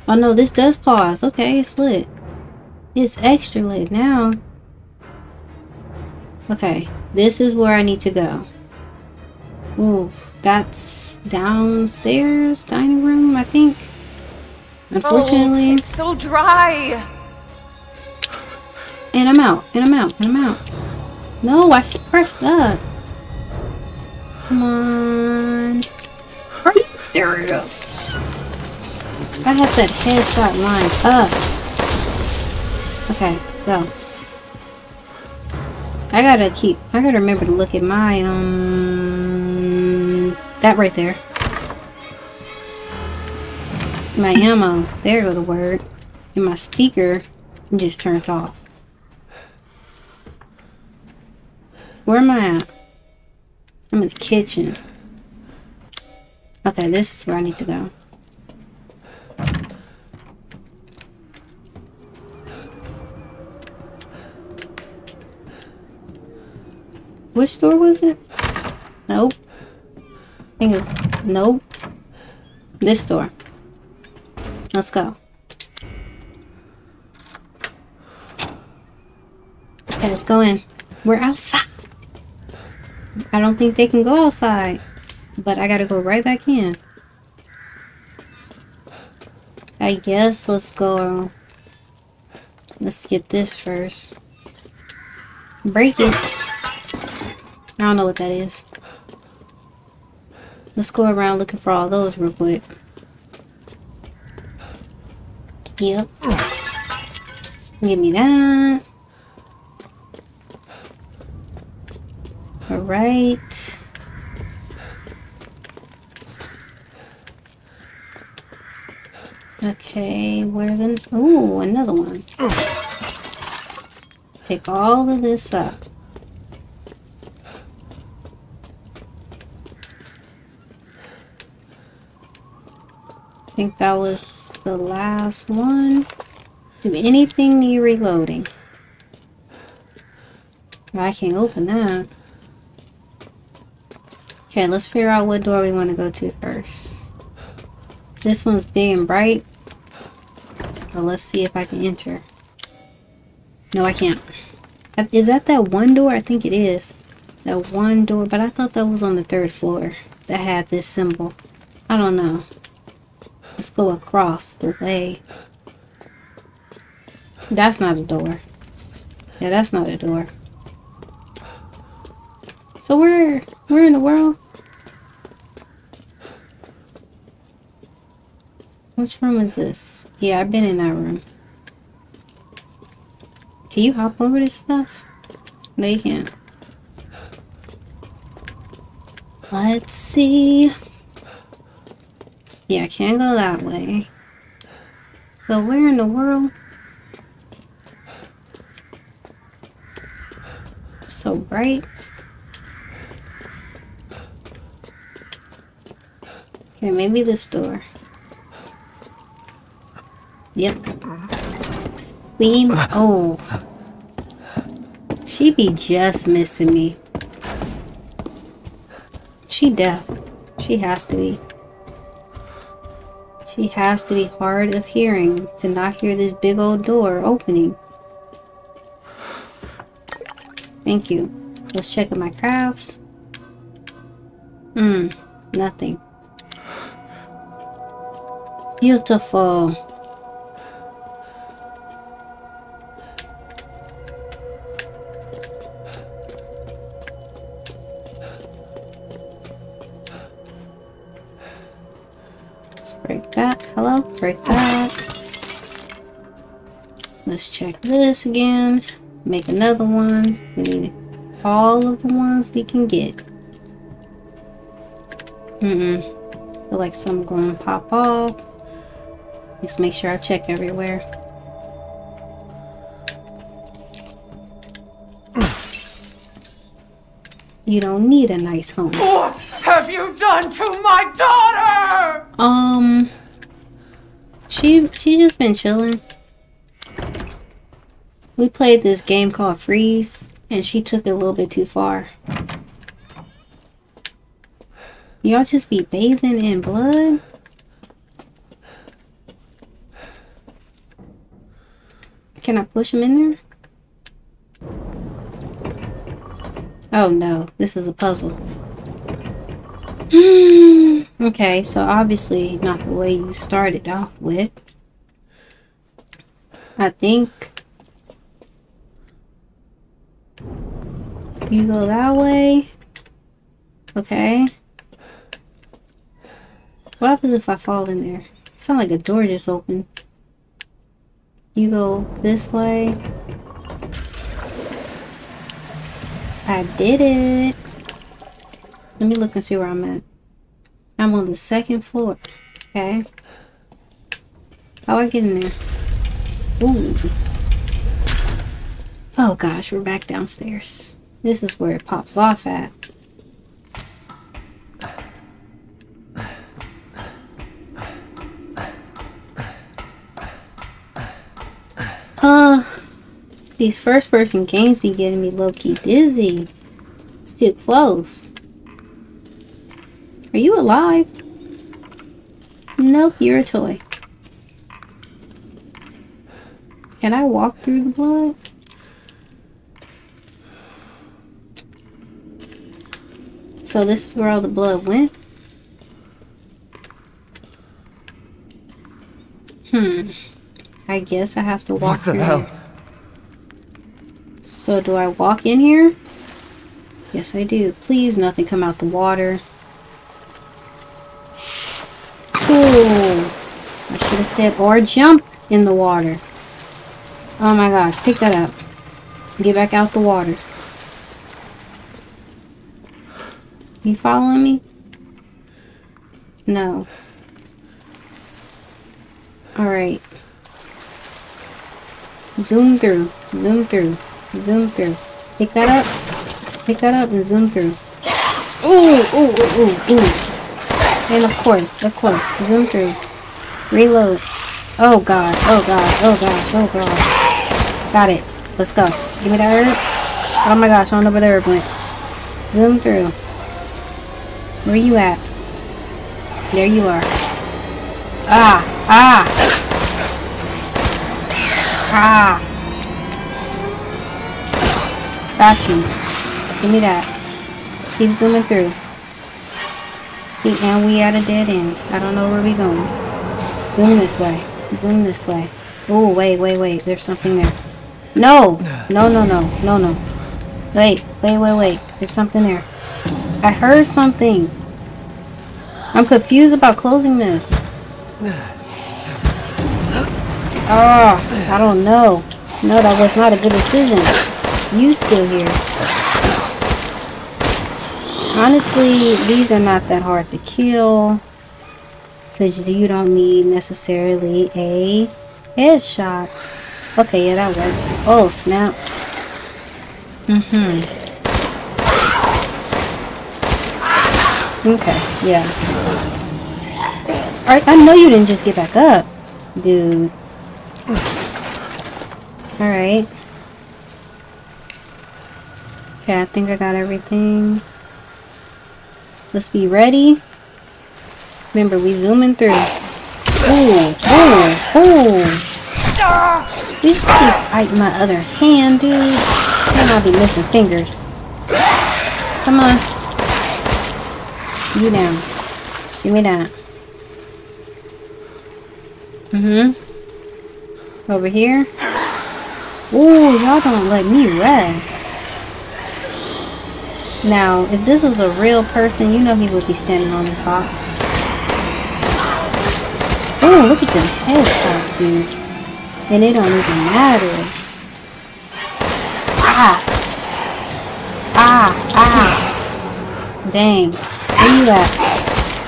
Oh no, this does pause. Okay, it's lit. It's extra lit now. Okay, this is where I need to go. Ooh, that's downstairs, dining room, I think. Unfortunately. Oh, it's so dry. And I'm out, and I'm out, and I'm out. No, I pressed up. Come on. Are you serious? I have that headshot lined up. Okay, go. I gotta keep, I gotta remember to look at my, um, that right there. My ammo, there go the word. And my speaker just turned off. Where am I at? I'm in the kitchen. Okay, this is where I need to go. Which store was it? Nope. I think it's nope. This door. Let's go. Okay, let's go in. We're outside. I don't think they can go outside. But I gotta go right back in. I guess let's go. Let's get this first. Break it. I don't know what that is. Let's go around looking for all those real quick. Yep. Give me that. Alright. Okay, where's an- Ooh, another one. Pick all of this up. Think that was the last one. Do anything need reloading? I can't open that. Okay, let's figure out what door we want to go to first. This one's big and bright. But let's see if I can enter. No, I can't. Is that that one door? I think it is. That one door, but I thought that was on the third floor that had this symbol. I don't know. Go across the way. That's not a door. Yeah, that's not a door. So where, where in the world? Which room is this? Yeah, I've been in that room. Can you hop over this stuff? No, you can't. Let's see. Yeah, I can't go that way. So where in the world? So bright. Okay, maybe this door. Yep. Beam. Oh. She be just missing me. She deaf. She has to be. She has to be hard of hearing to not hear this big old door opening. Thank you. Let's check my crafts. Hmm, nothing. Beautiful. check this again. Make another one. We need all of the ones we can get. Mm-mm. Feel like some going to pop off. Just make sure I check everywhere. You don't need a nice home. What have you done to my daughter? Um, she she just been chilling. We played this game called Freeze, and she took it a little bit too far. Y'all just be bathing in blood? Can I push him in there? Oh no, this is a puzzle. <sighs> okay, so obviously not the way you started off with. I think you go that way. Okay. What happens if I fall in there? Sound like a door just opened. You go this way. I did it. Let me look and see where I'm at. I'm on the second floor. Okay. How I get in there? Ooh. Oh gosh, we're back downstairs. This is where it pops off at. Uh, these first person games be getting me low key dizzy. It's too close. Are you alive? Nope, you're a toy. Can I walk through the blood? So this is where all the blood went? Hmm. I guess I have to walk What the hell? here. So do I walk in here? Yes, I do. Please, nothing come out the water. Ooh. I should have said or jump in the water. Oh my gosh, pick that up. Get back out the water. You following me? No. Alright. Zoom through. Zoom through. Zoom through. Pick that up. Pick that up and zoom through. Ooh, ooh, ooh, ooh, ooh. And of course, of course, zoom through. Reload. Oh god, oh god, oh god, oh god. Got it. Let's go. Give me that herb. Oh my gosh, know where the herb went. Zoom through. Where you at? There you are. Ah, ah. Ah. You. Give me that. Keep zooming through. See, and we at a dead end. I don't know where we going. Zoom this way. Zoom this way. Oh, wait, wait, wait. There's something there. No! No, no, no. No, no. Wait, wait, wait, wait. There's something there. I heard something. I'm confused about closing this. Oh, I don't know. No, that was not a good decision. You still here. Honestly, these are not that hard to kill. Because you don't need necessarily a headshot. Okay, yeah, that works. Oh, snap. Mm-hmm. Okay, yeah. Alright, I know you didn't just get back up, dude. Alright. Okay, I think I got everything. Let's be ready. Remember, we zooming through. Ooh, ooh, ooh. You keep biting my other hand, dude. And I'll be missing fingers. Come on. You down. Give me that. Mm-hmm. Over here. Ooh, y'all don't let me rest. Now, if this was a real person, you know he would be standing on this box. Oh, look at them headshots, dude. And it don't even matter. Ah! Ah! Ah! Dang. Where you at?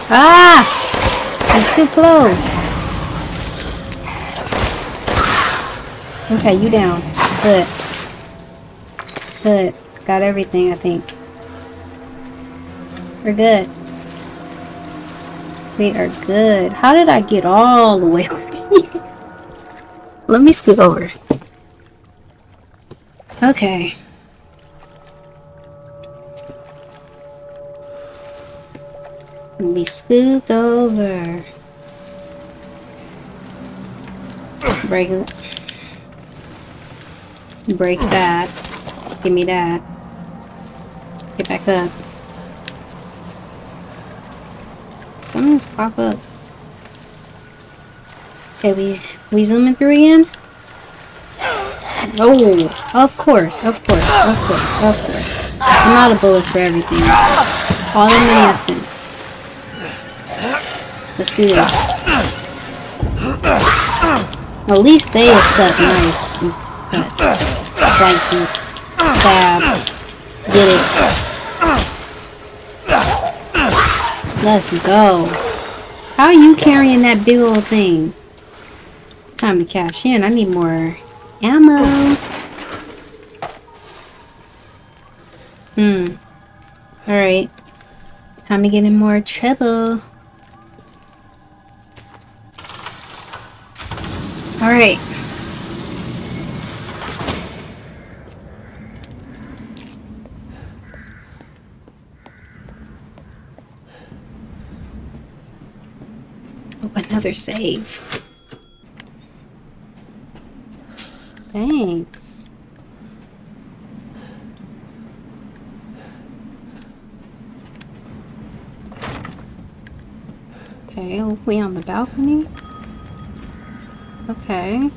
Ah! It's too close. Okay, you down. Good. Good. Got everything, I think. We're good. We are good. How did I get all the way? <laughs> Let me scoot over. Okay. Let me scoot over. Break. Break that. Give me that. Get back up. Something's pop up. Okay, we we zooming through again? Oh, of course, of course, of course, of course. I'm out of bullets for everything. All in the money I spent. Let's do this. At least they accept knife cuts, slices, stabs. Get it. Let's go. How are you carrying that big old thing? Time to cash in. I need more ammo. Hmm. Alright. Time to get in more trouble. Alright. Oh, another save. Thanks. Okay, are we on the balcony? Okay.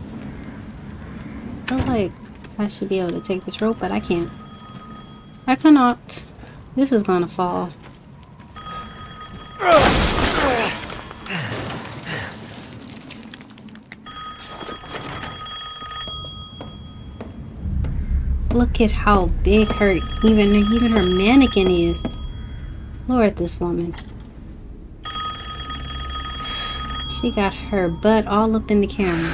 I feel like I should be able to take this rope, but I can't. I cannot. This is gonna fall. Look at how big her even even her mannequin is. Lord, this woman. She got her butt all up in the camera.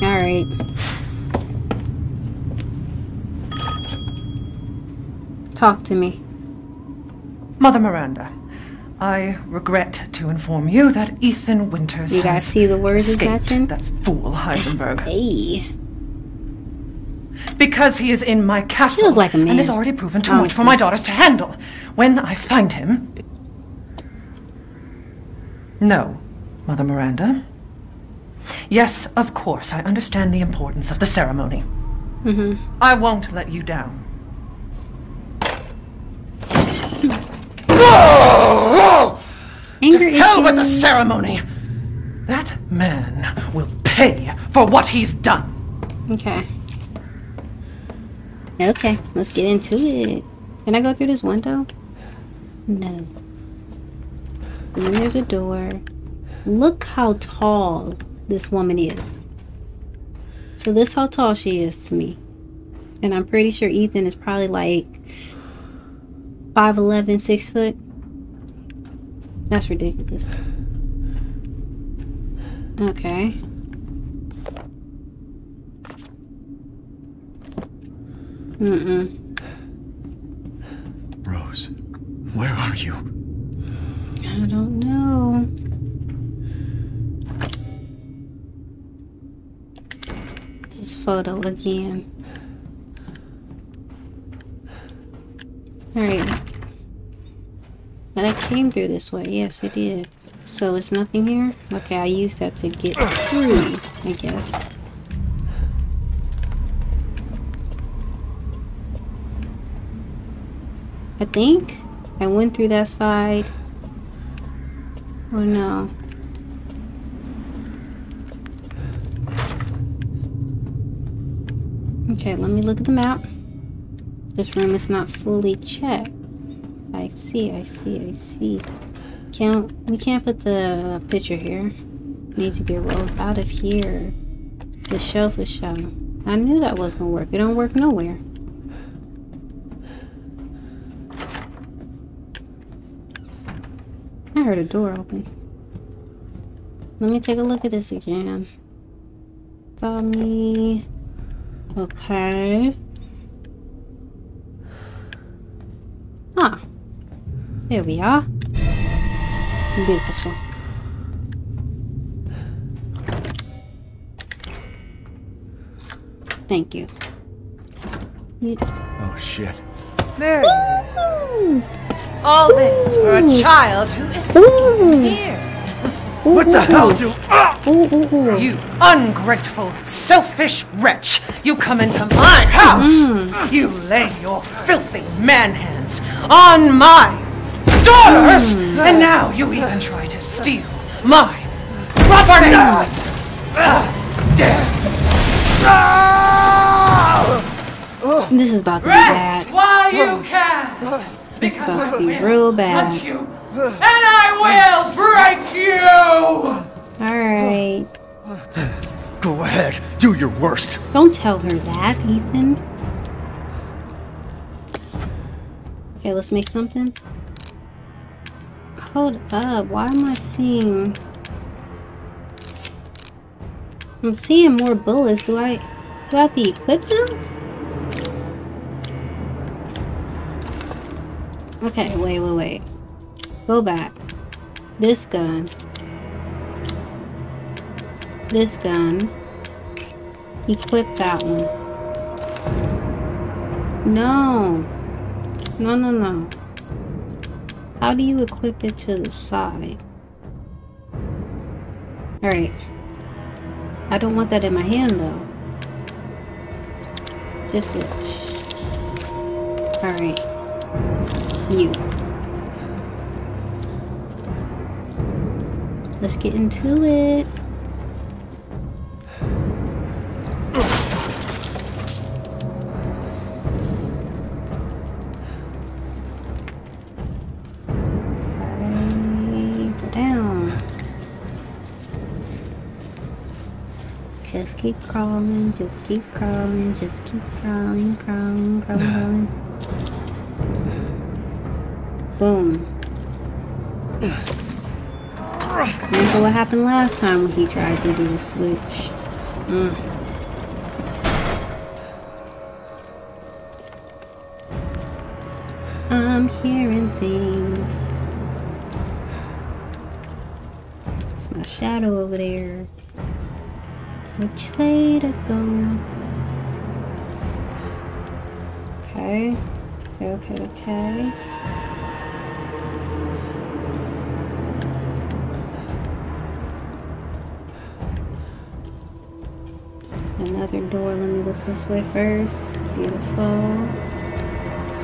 Alright. Talk to me. Mother Miranda, I regret to inform you that Ethan Winters You has see the words escaped that fool Heisenberg. <laughs> Hey. Because he is in my castle like a man, and has already proven too oh, much for my daughters to handle. When I find him... No, Mother Miranda. Yes, of course, I understand the importance of the ceremony. Mm-hmm. I won't let you down. Anger Hell with the ceremony! That man will pay for what he's done. Okay. Okay, let's get into it. Can I go through this window? No. And then there's a door. Look how tall this woman is. So this how tall she is to me. And I'm pretty sure Ethan is probably like 5'11", 6 foot. That's ridiculous. Okay. Mm-mm. Rose, where are you? I don't know. This photo again. Alright. But I came through this way. Yes, I did. So it's nothing here? Okay, I used that to get through, I guess. I think I went through that side. Oh no. Okay, let me look at the map. This room is not fully checked. I see, I see, I see. Can't we can't put the picture here. Need to get Rose out of here. The show for show. I knew that was gonna work. It don't work nowhere. I heard a door open. Let me take a look at this again. Saw me. Ah. There we are. Beautiful. Thank you. you Oh, shit. Mary. All this for a child who isn't even here. What the hell do... Ah! ooh, ooh, ooh. You ungrateful, selfish wretch! You come into my house! You lay your filthy man hands on my daughters! And now you even try to steal my property! Ah, dare This is about to be rest bad. while you can! This is Because about to be will real hunt bad. You, and I will break you! Alright. Go ahead. Do your worst. Don't tell her that, Ethan. Okay, let's make something. Hold up. Why am I seeing... I'm seeing more bullets. Do I... Do I have to equip them? Okay, wait, wait, wait. Go back. This gun. This gun. Equip that one. No. No, no, no. How do you equip it to the side? Alright. I don't want that in my hand though. Just switch. Alright. You. Let's get into it. Down. Just keep crawling, just keep crawling, just keep crawling, crawling, crawling. <sighs> Boom. Remember what happened last time when he tried to do the switch? Mm. I'm hearing things. It's my shadow over there. Which way to go? Okay. Okay, okay, this way first. Beautiful.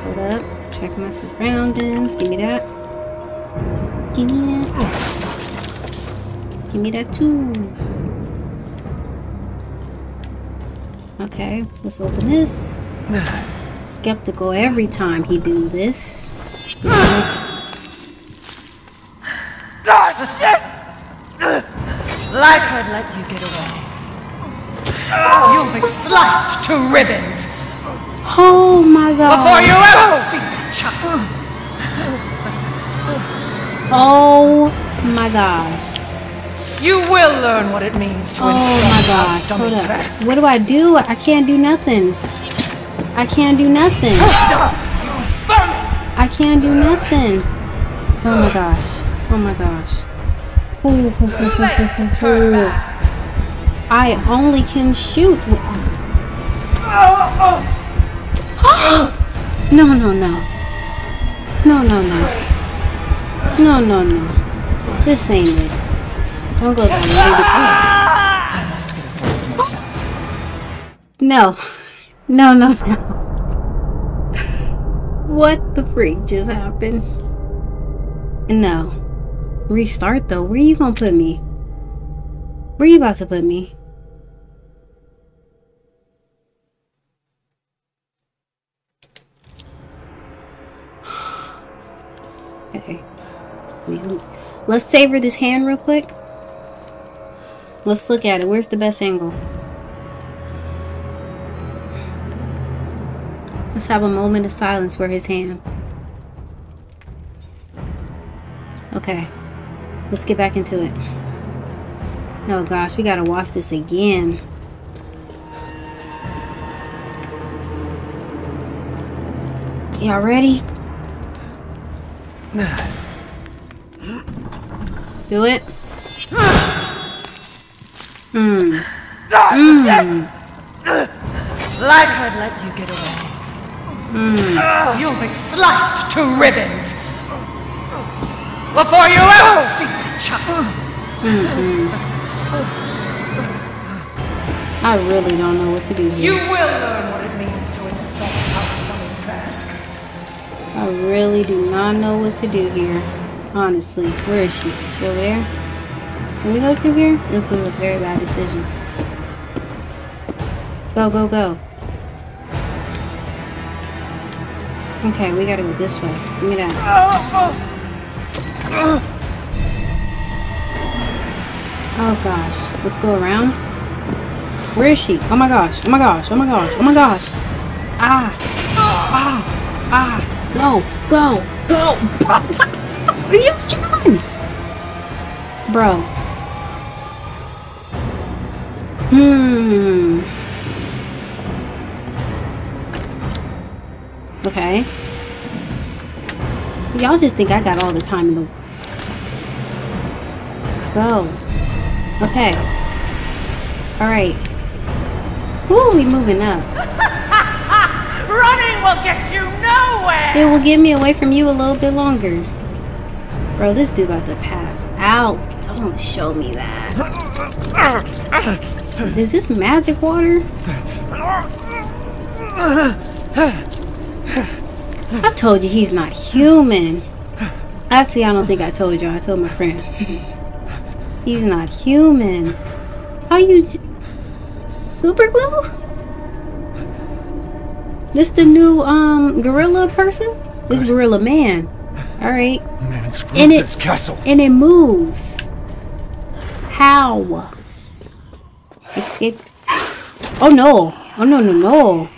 Hold up. Check my surroundings. Give me that. Give me that. Give me that too. Okay, let's open this. <sighs> Skeptical every time he do this. Like I'd let you get away. Be sliced to ribbons Oh my god. before you ever see that child. Oh my gosh. You will learn what it means to Oh my insult gosh. stomach Hold up. What do I do? I can't do nothing. I can't do nothing. I can't do nothing. Oh my gosh. Oh my gosh. Ooh, ooh, ooh. I only can shoot. No, no, no. No, no, no. No, no, no. This ain't it. Don't go that way. No. No, no, no. What the freak just happened? No. Restart though. Where you gonna put me? Where you about to put me? We- Let's savor this hand real quick. Let's look at it. Where's the best angle? Let's have a moment of silence for his hand. Okay. Let's get back into it. Oh gosh, we gotta watch this again. Y'all ready? Do it. Hmm. hmm. Like I'd let you get away. Hmm. you'll be sliced to ribbons before you ever see the child. Hmm. I really don't know what to do here. You will learn what it means to insult our coming back. I really do not know what to do here. Honestly. Where is she? She over there? Can we go through here? This was a very bad decision. Go, go, go. Okay, we gotta go this way. Give me that. Oh gosh. Let's go around. Where is she? Oh my gosh. Oh my gosh. Oh my gosh. Oh my gosh. Ah. Ah. Ah. Go. Go. Go. <laughs> Are you doing? Bro. Hmm. Okay. Y'all just think I got all the time in the Go. Okay. Alright. Who Ooh, we moving up. <laughs> Running will get you nowhere! It will get me away from you a little bit longer. Bro, this dude about to pass out. Don't show me that. Is this magic water? I told you he's not human. Actually, I don't think I told you. I told my friend. <laughs> he's not human. How you... Super glue? This the new um gorilla person? This gorilla man. Alright. Oh, man, screw And it- this castle. And it moves. How? Escape. Oh no. Oh no no no.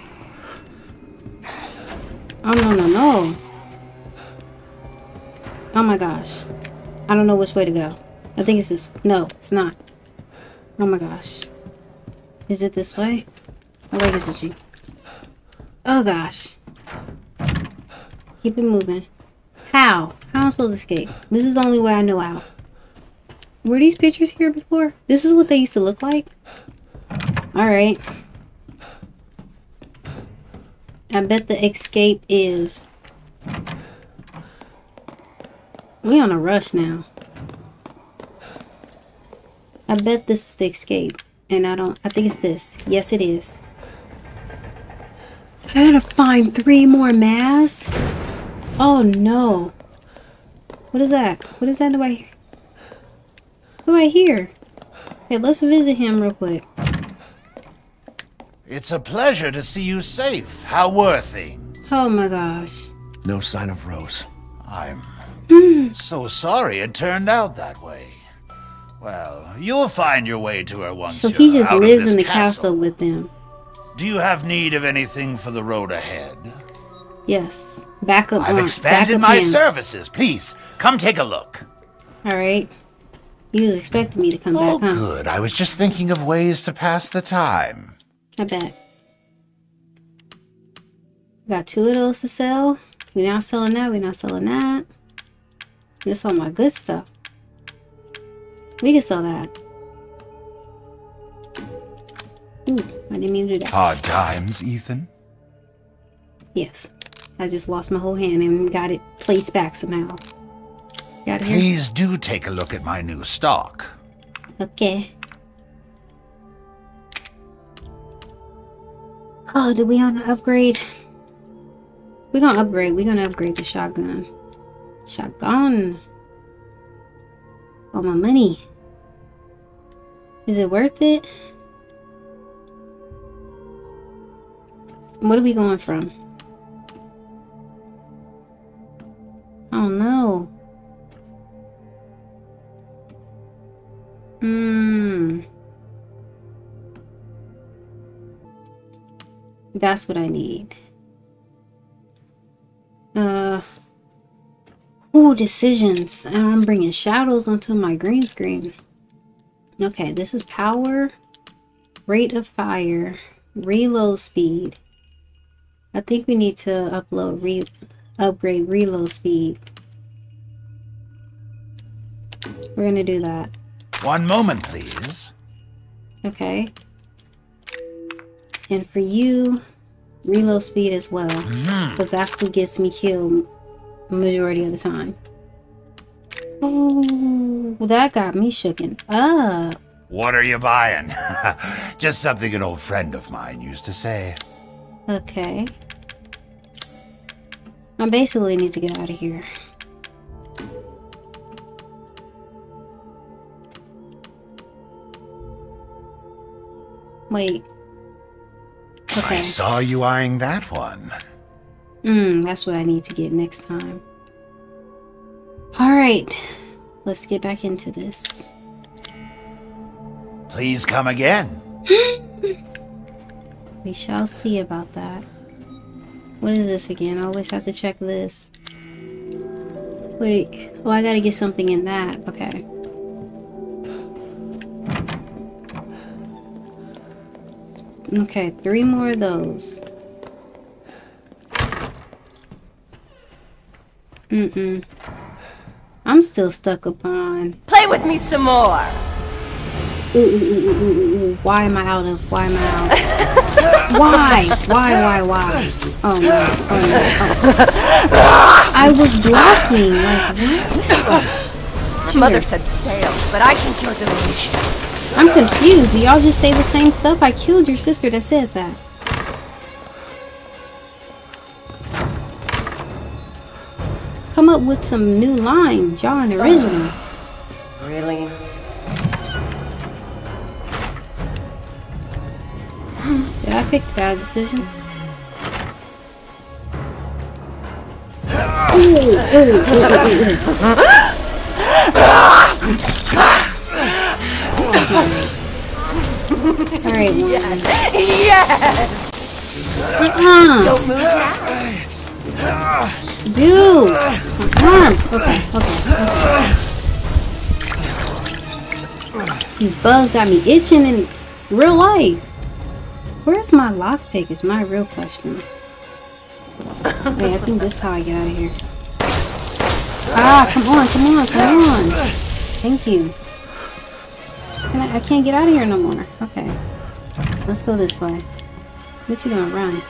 Oh no no no. Oh my gosh. I don't know which way to go. I think it's this. No, it's not. Oh my gosh. Is it this way? Oh wait, this is G. Oh gosh. Keep it moving. How? How am I supposed to escape? This is the only way I know out. Were these pictures here before? This is what they used to look like? Alright. I bet the escape is... We on a rush now. I bet this is the escape. And I don't... I think it's this. Yes, it is. I gotta find three more masks? Oh no. What is that? What is that? Do I What do I hear? Hey, let's visit him real quick. It's a pleasure to see you safe. How were things? Oh my gosh. No sign of Rose. I'm hmm. so sorry it turned out that way. Well, you'll find your way to her once So you're he just out lives in the castle with them. Do you have need of anything for the road ahead? Yes. Backup I've arm- expanded my hands. services. Please, come take a look. Alright. You was expecting me to come Oh, back, huh? good. I was just thinking of ways to pass the time. I bet. Got two of those to sell. We're not selling that. We're not selling that. This all my good stuff. We can sell that. Ooh, I didn't mean to do that. Hard times, Ethan. Yes. I just lost my whole hand and got it placed back somehow. Got it here? Please do take a look at my new stock. Okay. Oh, do we want to upgrade? We're gonna upgrade. We're gonna upgrade the shotgun. Shotgun. All my money. Is it worth it? What are we going from? Oh no. Hmm. That's what I need. Uh. Ooh, decisions. I'm bringing shadows onto my green screen. Okay, this is power, rate of fire, reload speed. I think we need to upload re upgrade reload speed. We're gonna do that. One moment, please. Okay. And for you, reload speed as well. Mm-hmm. Because that's what gets me killed majority of the time. Oh, that got me shooken up. What are you buying? <laughs> Just something an old friend of mine used to say. Okay. I basically need to get out of here. Wait. I Okay. saw you eyeing that one. Hmm, that's what I need to get next time. Alright. Let's get back into this. Please come again. <gasps> We shall see about that. What is this again? I always have to check this. Wait. Oh, I gotta get something in that. Okay. Okay, three more of those. Mm-mm. I'm still stuck upon Play with me some more. Ooh, ooh, ooh, ooh, ooh. Why am I out of? Why am I out? <laughs> why? Why? Why? Why? Oh no! Oh no! Oh. I was blocking. Like what? Mother said stale, but I can you're delicious. I'm confused. Do y'all just say the same stuff? I killed your sister that said that. Come up with some new lines, y'all original. Really? Did I pick bad decision? Ooh, ooh, ooh. Alright, Yes! uh-uh. Don't move. Dude! Come on. Okay, okay. These bugs got me itching in real life. Where's my lockpick is my real question. Hey, I think this is how I get out of here. Ah, come on, come on, come on. Thank you. Can I, I can't get out of here no more. Okay. Let's go this way. What you gonna run?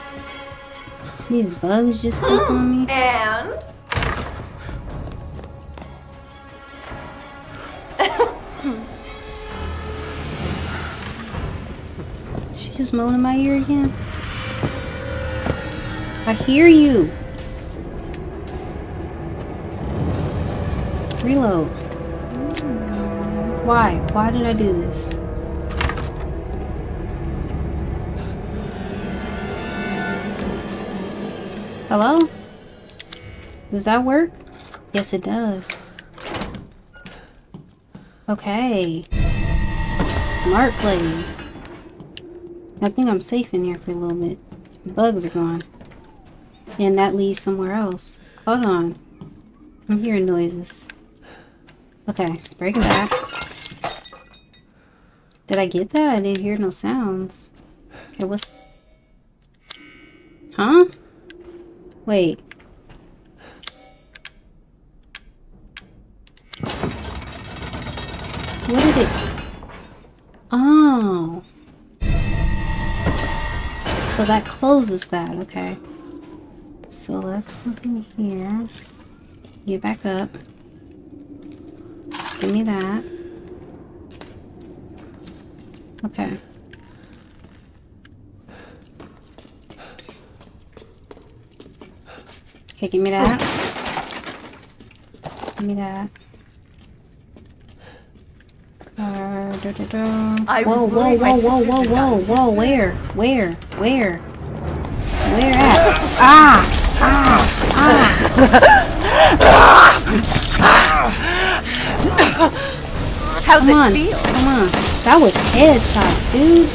These bugs just stuck on me. And just moaning in my ear again. I hear you. Reload. Why? Why did I do this? Hello? Does that work? Yes, it does. Okay. Smart plays. I think I'm safe in here for a little bit. The bugs are gone. And that leads somewhere else. Hold on. I'm hearing noises. Okay, break back. Did I get that? I didn't hear no sounds. Okay, what's... Huh? Wait. What did it... Oh. So that closes that, okay. So let's look in here. Get back up. Give me that. Okay. Okay, give me that. Give me that. Uh, da, da, da. I whoa, was whoa, whoa, whoa, whoa, whoa, whoa, where? Where? Where? Where at? Ah! Ah! Ah! How's Come it on. feel? Come on. That was headshot, dude.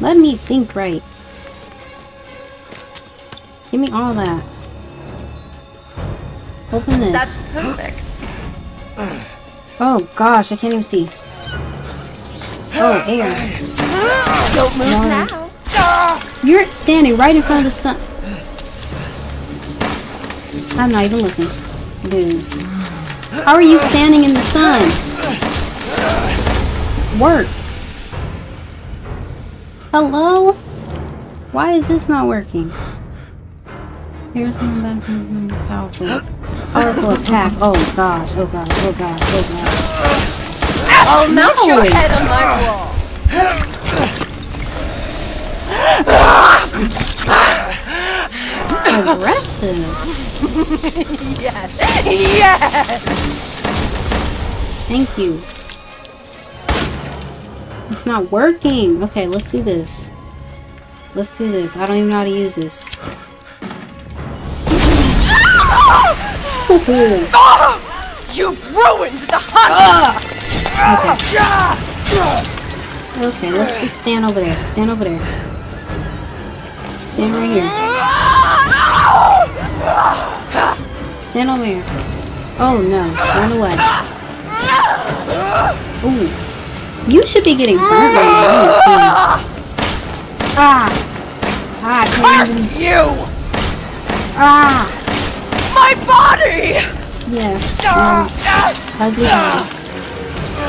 Let me think right. Give me all that. Open this. That's perfect. Oh gosh, I can't even see. Oh, air. Don't move now. You're standing right in front of the sun. I'm not even looking. Dude. How are you standing in the sun? Work. Hello? Why is this not working? Here's one back powerful. Powerful attack. Oh gosh, oh gosh, oh gosh, oh gosh. I'll mount your head on my wall. Aggressive. <laughs> Yes. Yes. Thank you. It's not working. Okay, let's do this. Let's do this. I don't even know how to use this. <laughs> Ah! Ooh. You've ruined the hunt. Okay. Okay, let's just stand over there. Stand over there. Stand right here. Stand over here. Oh no, stand away. Ooh. You should be getting burnt right now. Ah. Ah, Curse you! Ah. My body! Yes. Um, ugly body.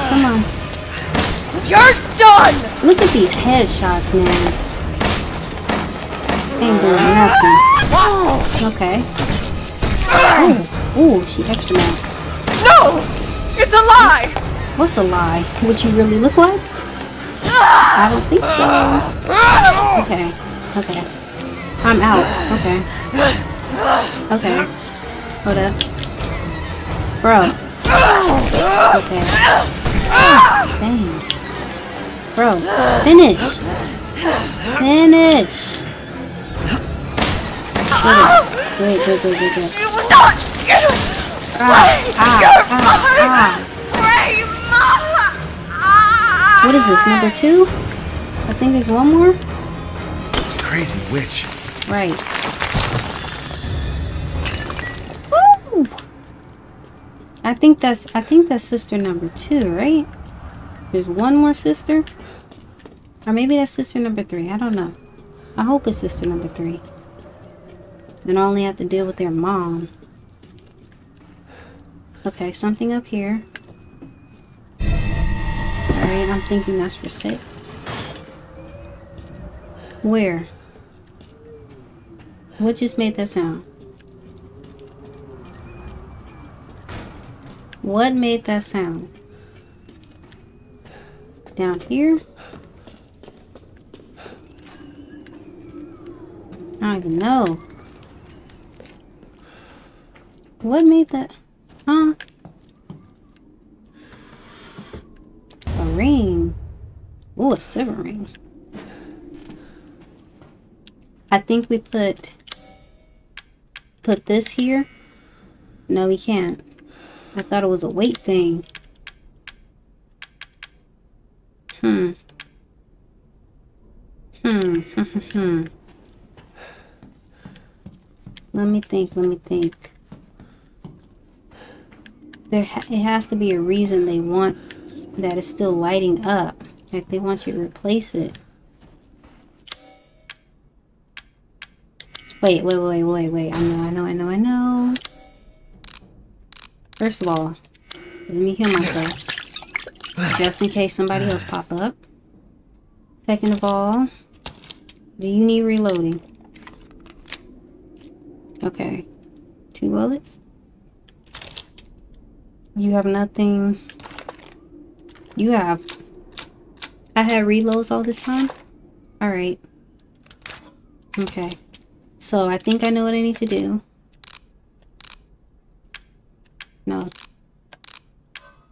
Come on. You're done! Look at these headshots, man. Ain't doing ah! nothing. Okay. Ooh, ooh, she extra mad. No! It's a lie! What's a lie? What you really look like? Ah! I don't think so. Okay, okay. I'm out. Okay. Okay. Hold up. Bro. Okay. Dang. Bro, finish. Finish. Good, good, good, good, good. You will not get Ah, ah, ah, away! ah. What is this, number two? I think there's one more? Crazy witch. Right. I think that's I think that's sister number two, right? There's one more sister? Or maybe that's sister number three. I don't know. I hope it's sister number three. Then I only have to deal with their mom. Okay, something up here. Alright, I'm thinking that's for sale. Where? What just made that sound? What made that sound? Down here? I don't even know. What made that? Huh? A ring. Ooh, a silver ring. I think we put put this here. No, we can't. I thought it was a weight thing. Hmm. Hmm. Hmm. <laughs> let me think. Let me think. There, ha it has to be a reason they want that it's still lighting up. Like they want you to replace it. Wait, wait, wait, wait, wait. I know, I know, I know, I know. First of all, let me heal myself. Just in case somebody else pop up. Second of all, do you need reloading? Okay. Two bullets? You have nothing. You have. I had reloads all this time? Alright. Okay. So I think I know what I need to do. No.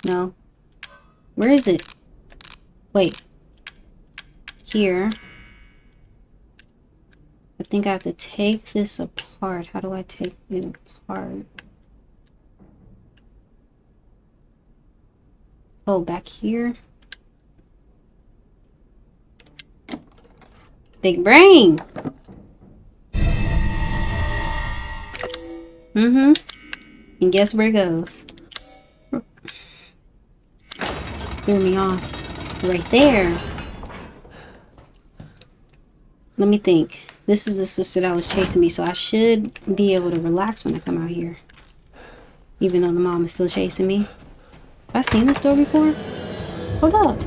No. Where is it? Wait. Here. I think I have to take this apart. How do I take it apart? Oh, back here. Big brain. Mm-hmm. And guess where it goes? Threw me off. Right there. Let me think. This is the sister that was chasing me, so I should be able to relax when I come out here. Even though the mom is still chasing me. Have I seen this door before? Hold up.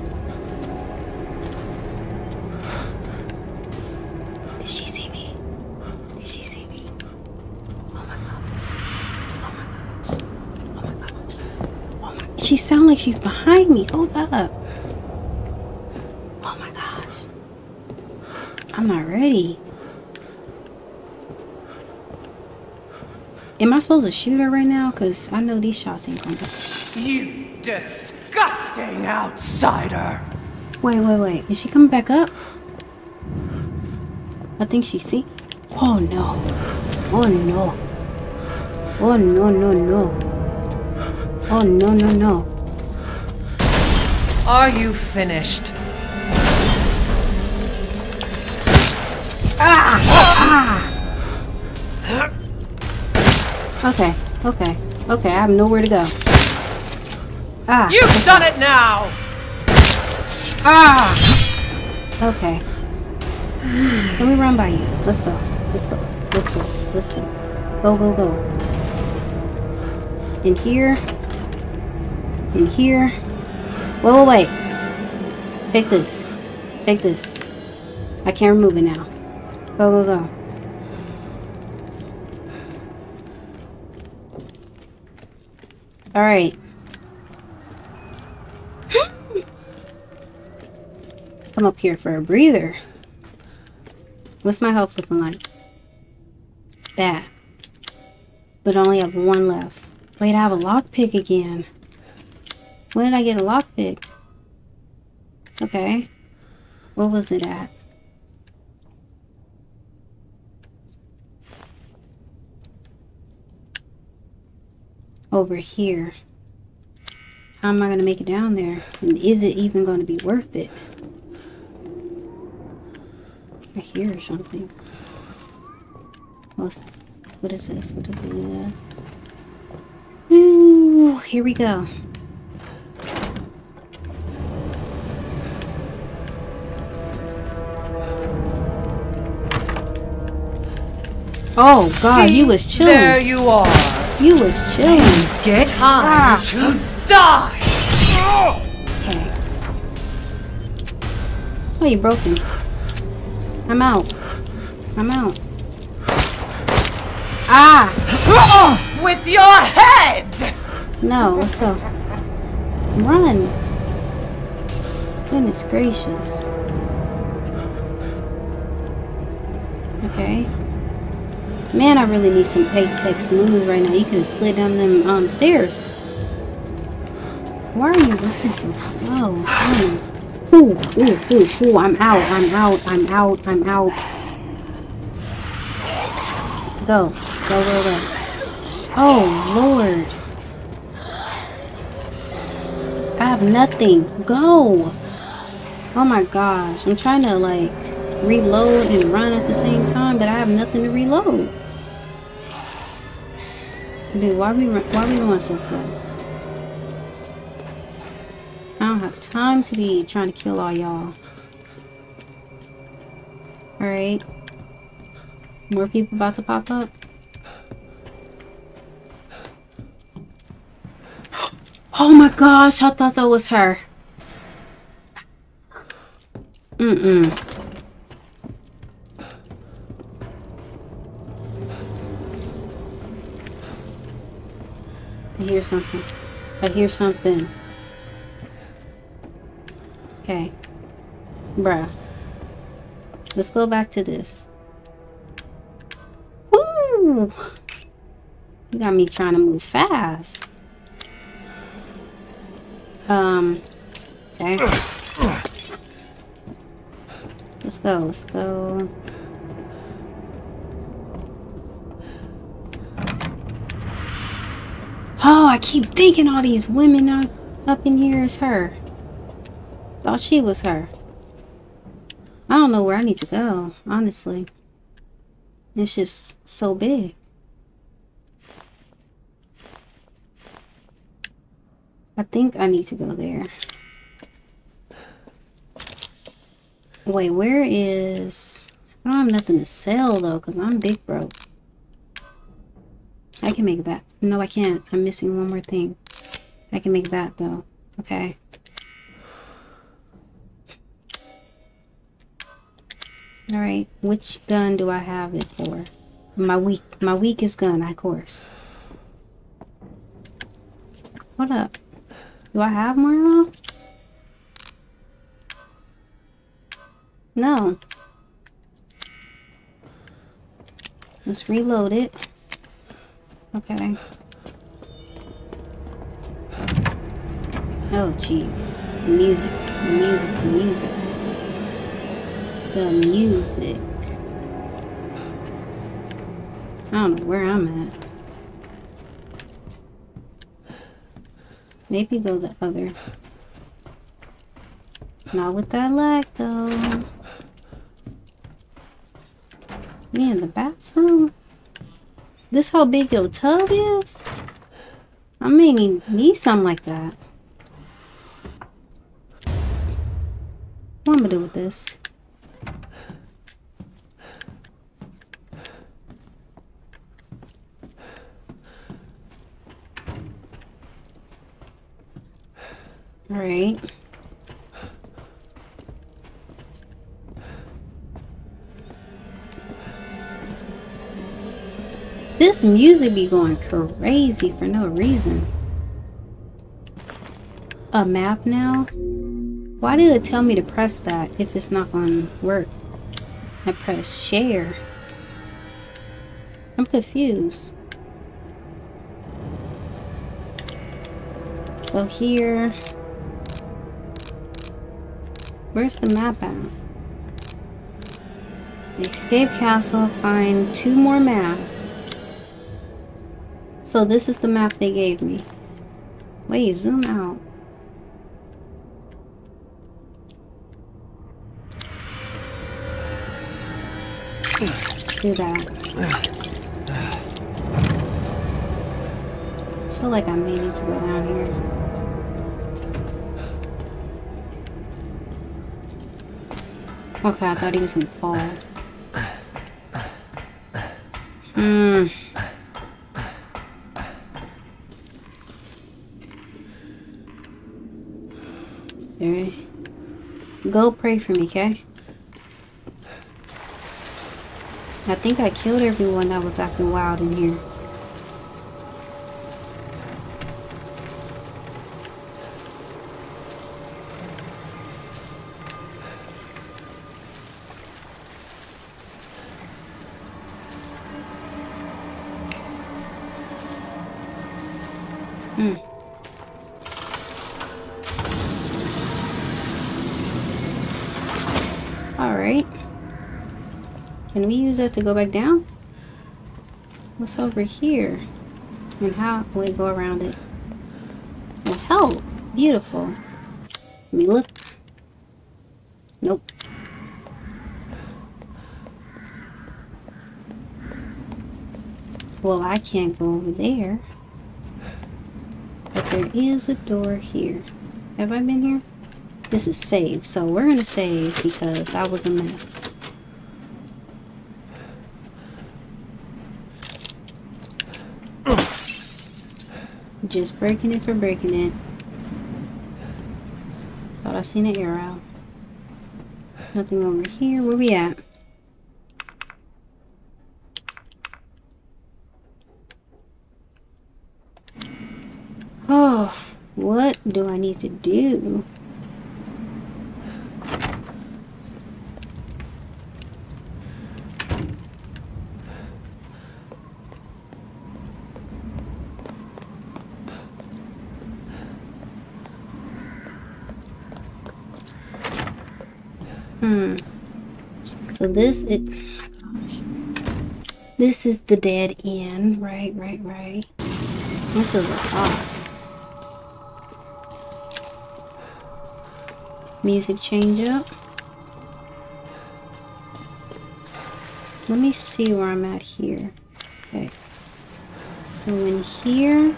Did she see me? Did she see me? Oh my gosh. Oh my gosh. Oh my gosh. Oh my She sound like she's behind me. Hold up. Oh my gosh. I'm not ready. Am I supposed to shoot her right now? Because I know these shots ain't going to... You disgusting outsider! Wait, wait, wait. Is she coming back up? I think she see... Oh, no. Oh, no. Oh, no, no, no. Oh, no, no, no. Are you finished? Ah Okay, okay, okay. I have nowhere to go. Ah, You've done it now! ah. Okay. Let me run by you. Let's go. Let's go. Let's go. Let's go. Go, go, go. In here. In here. Wait, wait, wait. Take this. Take this. I can't remove it now. Go, go, go. Alright. <laughs> Come up here for a breather. What's my health looking like? Bad. But I only have one left. Wait, I have a lockpick again. When did I get a lockpick? Okay. What was it at? Over here. How am I going to make it down there? And is it even going to be worth it? I hear something. What's, what is this? What is it? Ooh, here we go. Oh god, See? you was chilling. There you are. You was chilling. Get time Ah. to die! Okay. Oh, you broke him. I'm out. I'm out. Ah! <gasps> With your head! No, let's go. Run. Goodness gracious. Okay. Man, I really need some apex moves right now. You could have slid down them um, stairs. Why are you working so slow? Damn. Ooh, ooh, ooh, ooh, I'm out, I'm out, I'm out, I'm out. Go, go, go, go. Oh, Lord. I have nothing. Go. Oh my gosh. I'm trying to like reload and run at the same time, but I have nothing to reload. Dude, why are we why we going so slow? I don't have time to be trying to kill all y'all. Alright. More people about to pop up? <gasps> Oh my gosh, I thought that was her. Mm-mm. I hear something. I hear something. Okay. Bruh. Let's go back to this. Woo! You got me trying to move fast. Um. Okay. Let's go. Let's go. Oh, I keep thinking all these women up, in here is her. Thought she was her. I don't know where I need to go, honestly. It's just so big. I think I need to go there. Wait, where is... I don't have nothing to sell, though, because I'm big broke. I can make that. No, I can't. I'm missing one more thing. I can make that though. Okay. Alright, which gun do I have it for? My weak my weakest gun, of course. What up? Do I have more ammo? No. Let's reload it. Okay. Oh, jeez. Music, music, music. The music. I don't know where I'm at. Maybe go the other. Not with that lag, though. Me in the bathroom? This how big your tub is? I may need, something like that. What am I gonna do with this? Alright. This music be going crazy for no reason. A map now? Why did it tell me to press that if it's not going to work? I press share. I'm confused. So here... Where's the map at? Escape castle, find two more maps. So this is the map they gave me. Wait, zoom out. do that. I feel like I may need to go down here. Okay, I thought he was gonna fall. Hmm. Go pray for me, okay? I think I killed everyone that was acting wild in here. We use that to go back down? What's over here? And how will we go around it? Oh! Beautiful. Let me look. Nope. Well, I can't go over there. But there is a door here. Have I been here? This is save, so we're gonna save because I was a mess. Just breaking it for breaking it. Thought I seen an arrow. Nothing over here. Where we at? Oh, what do I need to do? Hmm. So this it. Oh my gosh. This is the dead end. Right, right, right. This is a lot. Music change up. Let me see where I'm at here. Okay. So in here,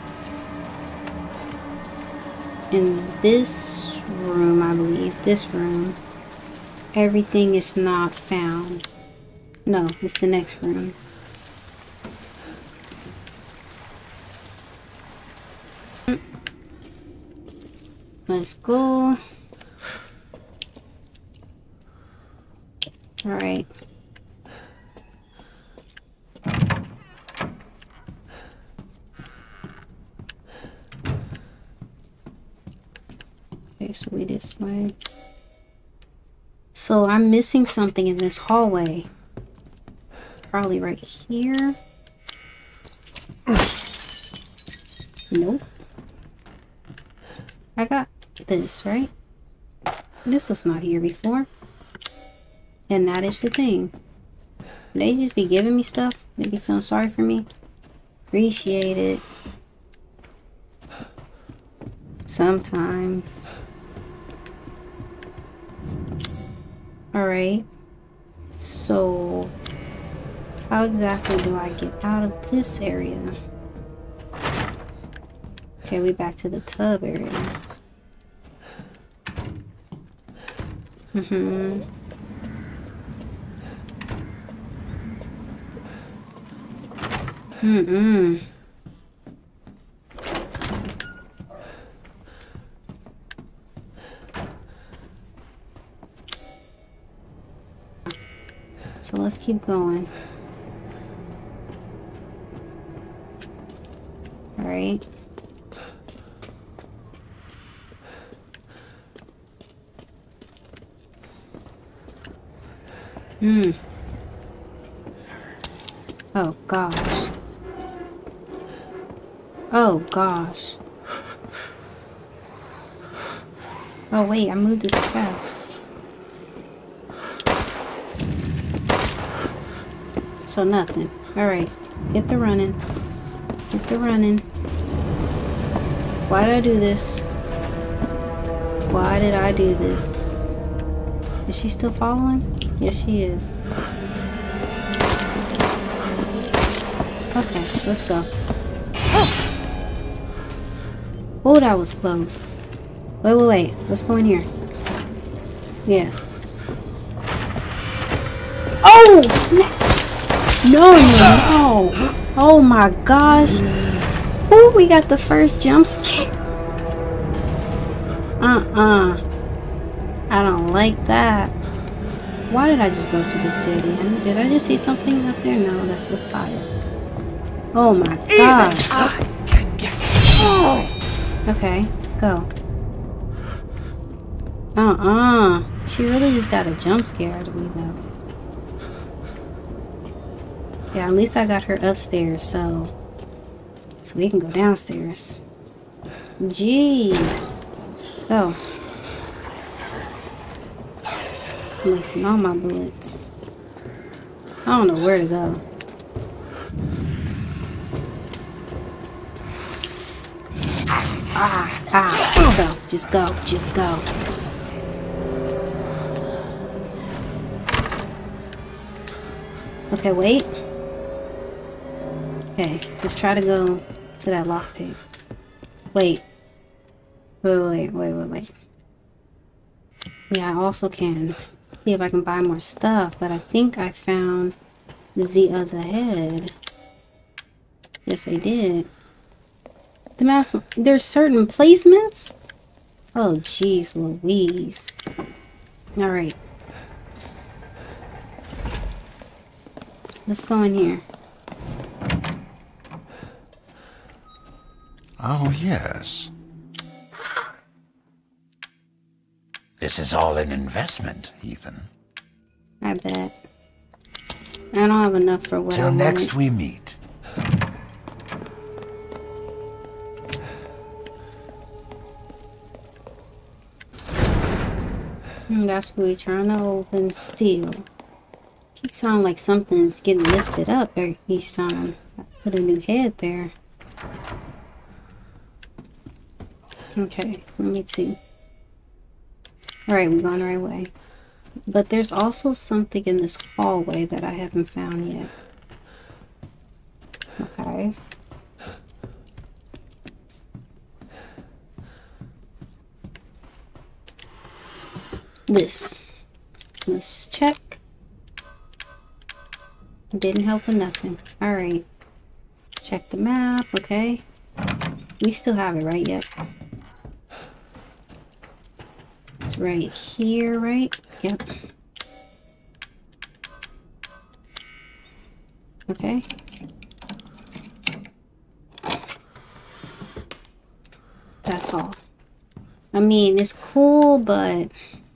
in this room, I believe, this room, Everything is not found. No, it's the next room. Let's go. Missing something in this hallway. Probably right here. Nope. I got this, right? This was not here before. And that is the thing. They just be giving me stuff. They be feeling sorry for me. Appreciate it. Sometimes. Alright. So, how exactly do I get out of this area? Okay, we back to the tub area. Mm-hmm. Mm-mm. So let's keep going. All right. Hmm. Oh gosh. Oh gosh. Oh wait, I moved it fast. So nothing. Alright. Get the running. Get the running. Why did I do this? Why did I do this? Is she still following? Yes, she is. Okay, let's go. Oh, that was close. Wait, wait, wait. Let's go in here. Yes. Oh, snap! No, no, no. Oh my gosh. Oh, we got the first jump scare. <laughs> Uh-uh. I don't like that. Why did I just go to this dead end? Did I just see something up there? No, that's the fire. Oh my gosh. Oh. Okay, go. Uh-uh. She really just got a jump scare out of me, though. Yeah, at least I got her upstairs, so... So we can go downstairs. Jeez. Oh. Wasting all my bullets. I don't know where to go. Ah, ah, just go, just go, just go. Okay, wait. Let's try to go to that lockpick. Wait. Wait, wait, wait, wait, wait. Yeah, I also can see if I can buy more stuff, but I think I found the other head. Yes, I did. The mouse, there's certain placements? Oh, jeez Louise. Alright. Let's go in here. Oh, yes. This is all an investment, Ethan. I bet. I don't have enough for what Till I next we meet. Hmm, That's what we're trying to open steel. Keeps sounding like something's getting lifted up every- each time I put a new head there. Okay, let me see. Alright, we're going the right way. But there's also something in this hallway that I haven't found yet. Okay. This. Let's check. Didn't help with nothing. Alright. Check the map, okay. We still have it, right? Yep. Right here, right? Yep. Okay. That's all. I mean, it's cool, but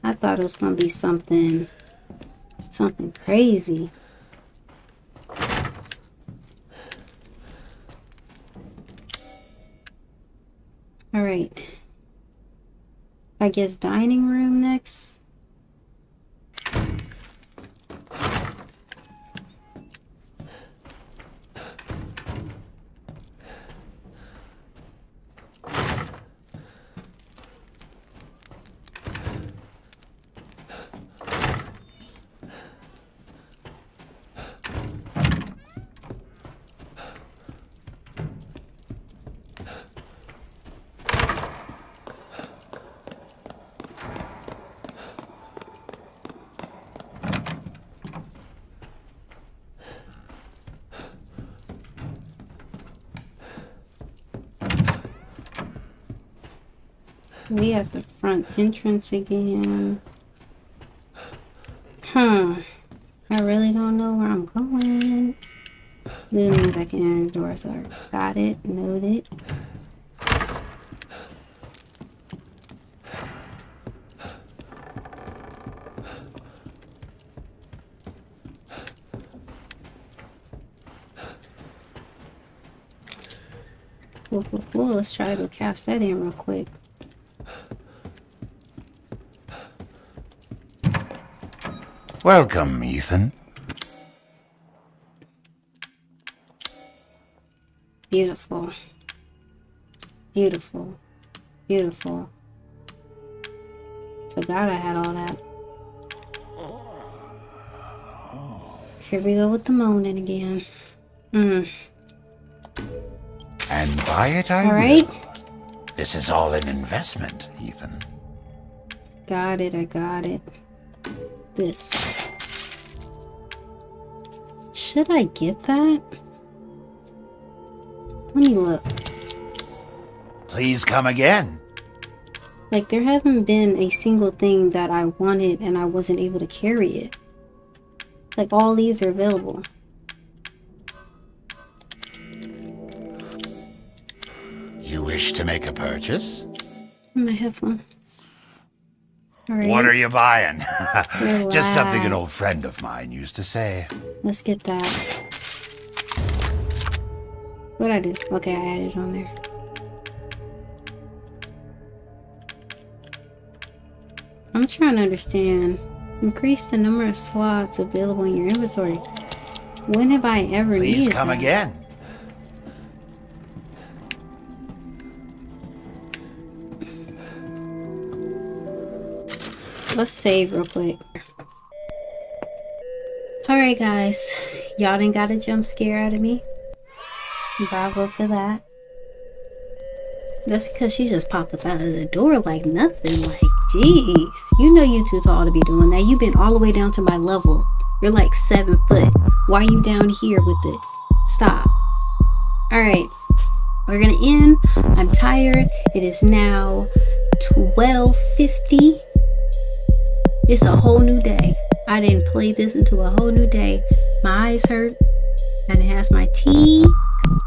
I thought it was gonna be something, something crazy. All right. I guess dining room next. Have the front entrance again. Huh. I really don't know where I'm going. This means I can enter the door, so I got it, noted. Cool, cool, cool. Let's try to cast that in real quick. Welcome, Ethan. Beautiful. Beautiful. Beautiful. Forgot I had all that. Here we go with the moaning again. Mm. And buy it I All right. will. This is all an investment, Ethan. Got it. I got it. This. Should I get that? Let me look. Please come again. Like, there haven't been a single thing that I wanted and I wasn't able to carry it. Like, all these are available. You wish to make a purchase? My headphone. Alright, What are you buying? <laughs> Oh, Just something an old friend of mine used to say. let's get that. What I do? Okay, I added it on there. I'm trying to understand. Increase the number of slots available in your inventory. When have I ever Please needed come that? again. Let's save real quick. Alright guys, y'all didn't got a jump scare out of me. Bravo for that. That's because she just popped up out of the door like nothing. Like, jeez. You know you too tall to be doing that. You've been all the way down to my level. You're like seven foot. Why are you down here with it? Stop. Alright. We're gonna end. I'm tired. It is now 1250. It's a whole new day. I didn't play this into a whole new day. My eyes hurt. And it has my tea.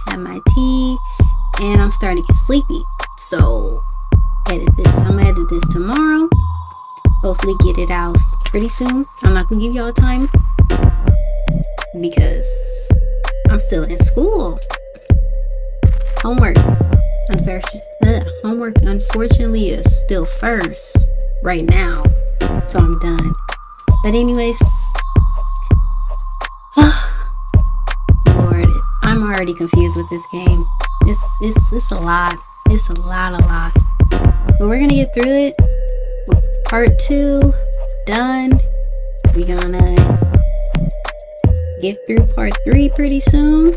Had my tea. And I'm starting to get sleepy. So edit this. I'm gonna edit this tomorrow. Hopefully get it out pretty soon. I'm not gonna give y'all time because I'm still in school. Homework. Unfortunately, homework unfortunately is still first right now. So I'm done. But anyways, <sighs> Lord, I'm already confused with this game. It's it's it's a lot. It's a lot, a lot. But we're gonna get through it. Part two done. We gonna get through part three pretty soon.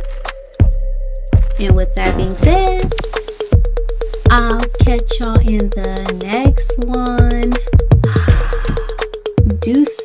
And with that being said, I'll catch y'all in the next one. Deuces.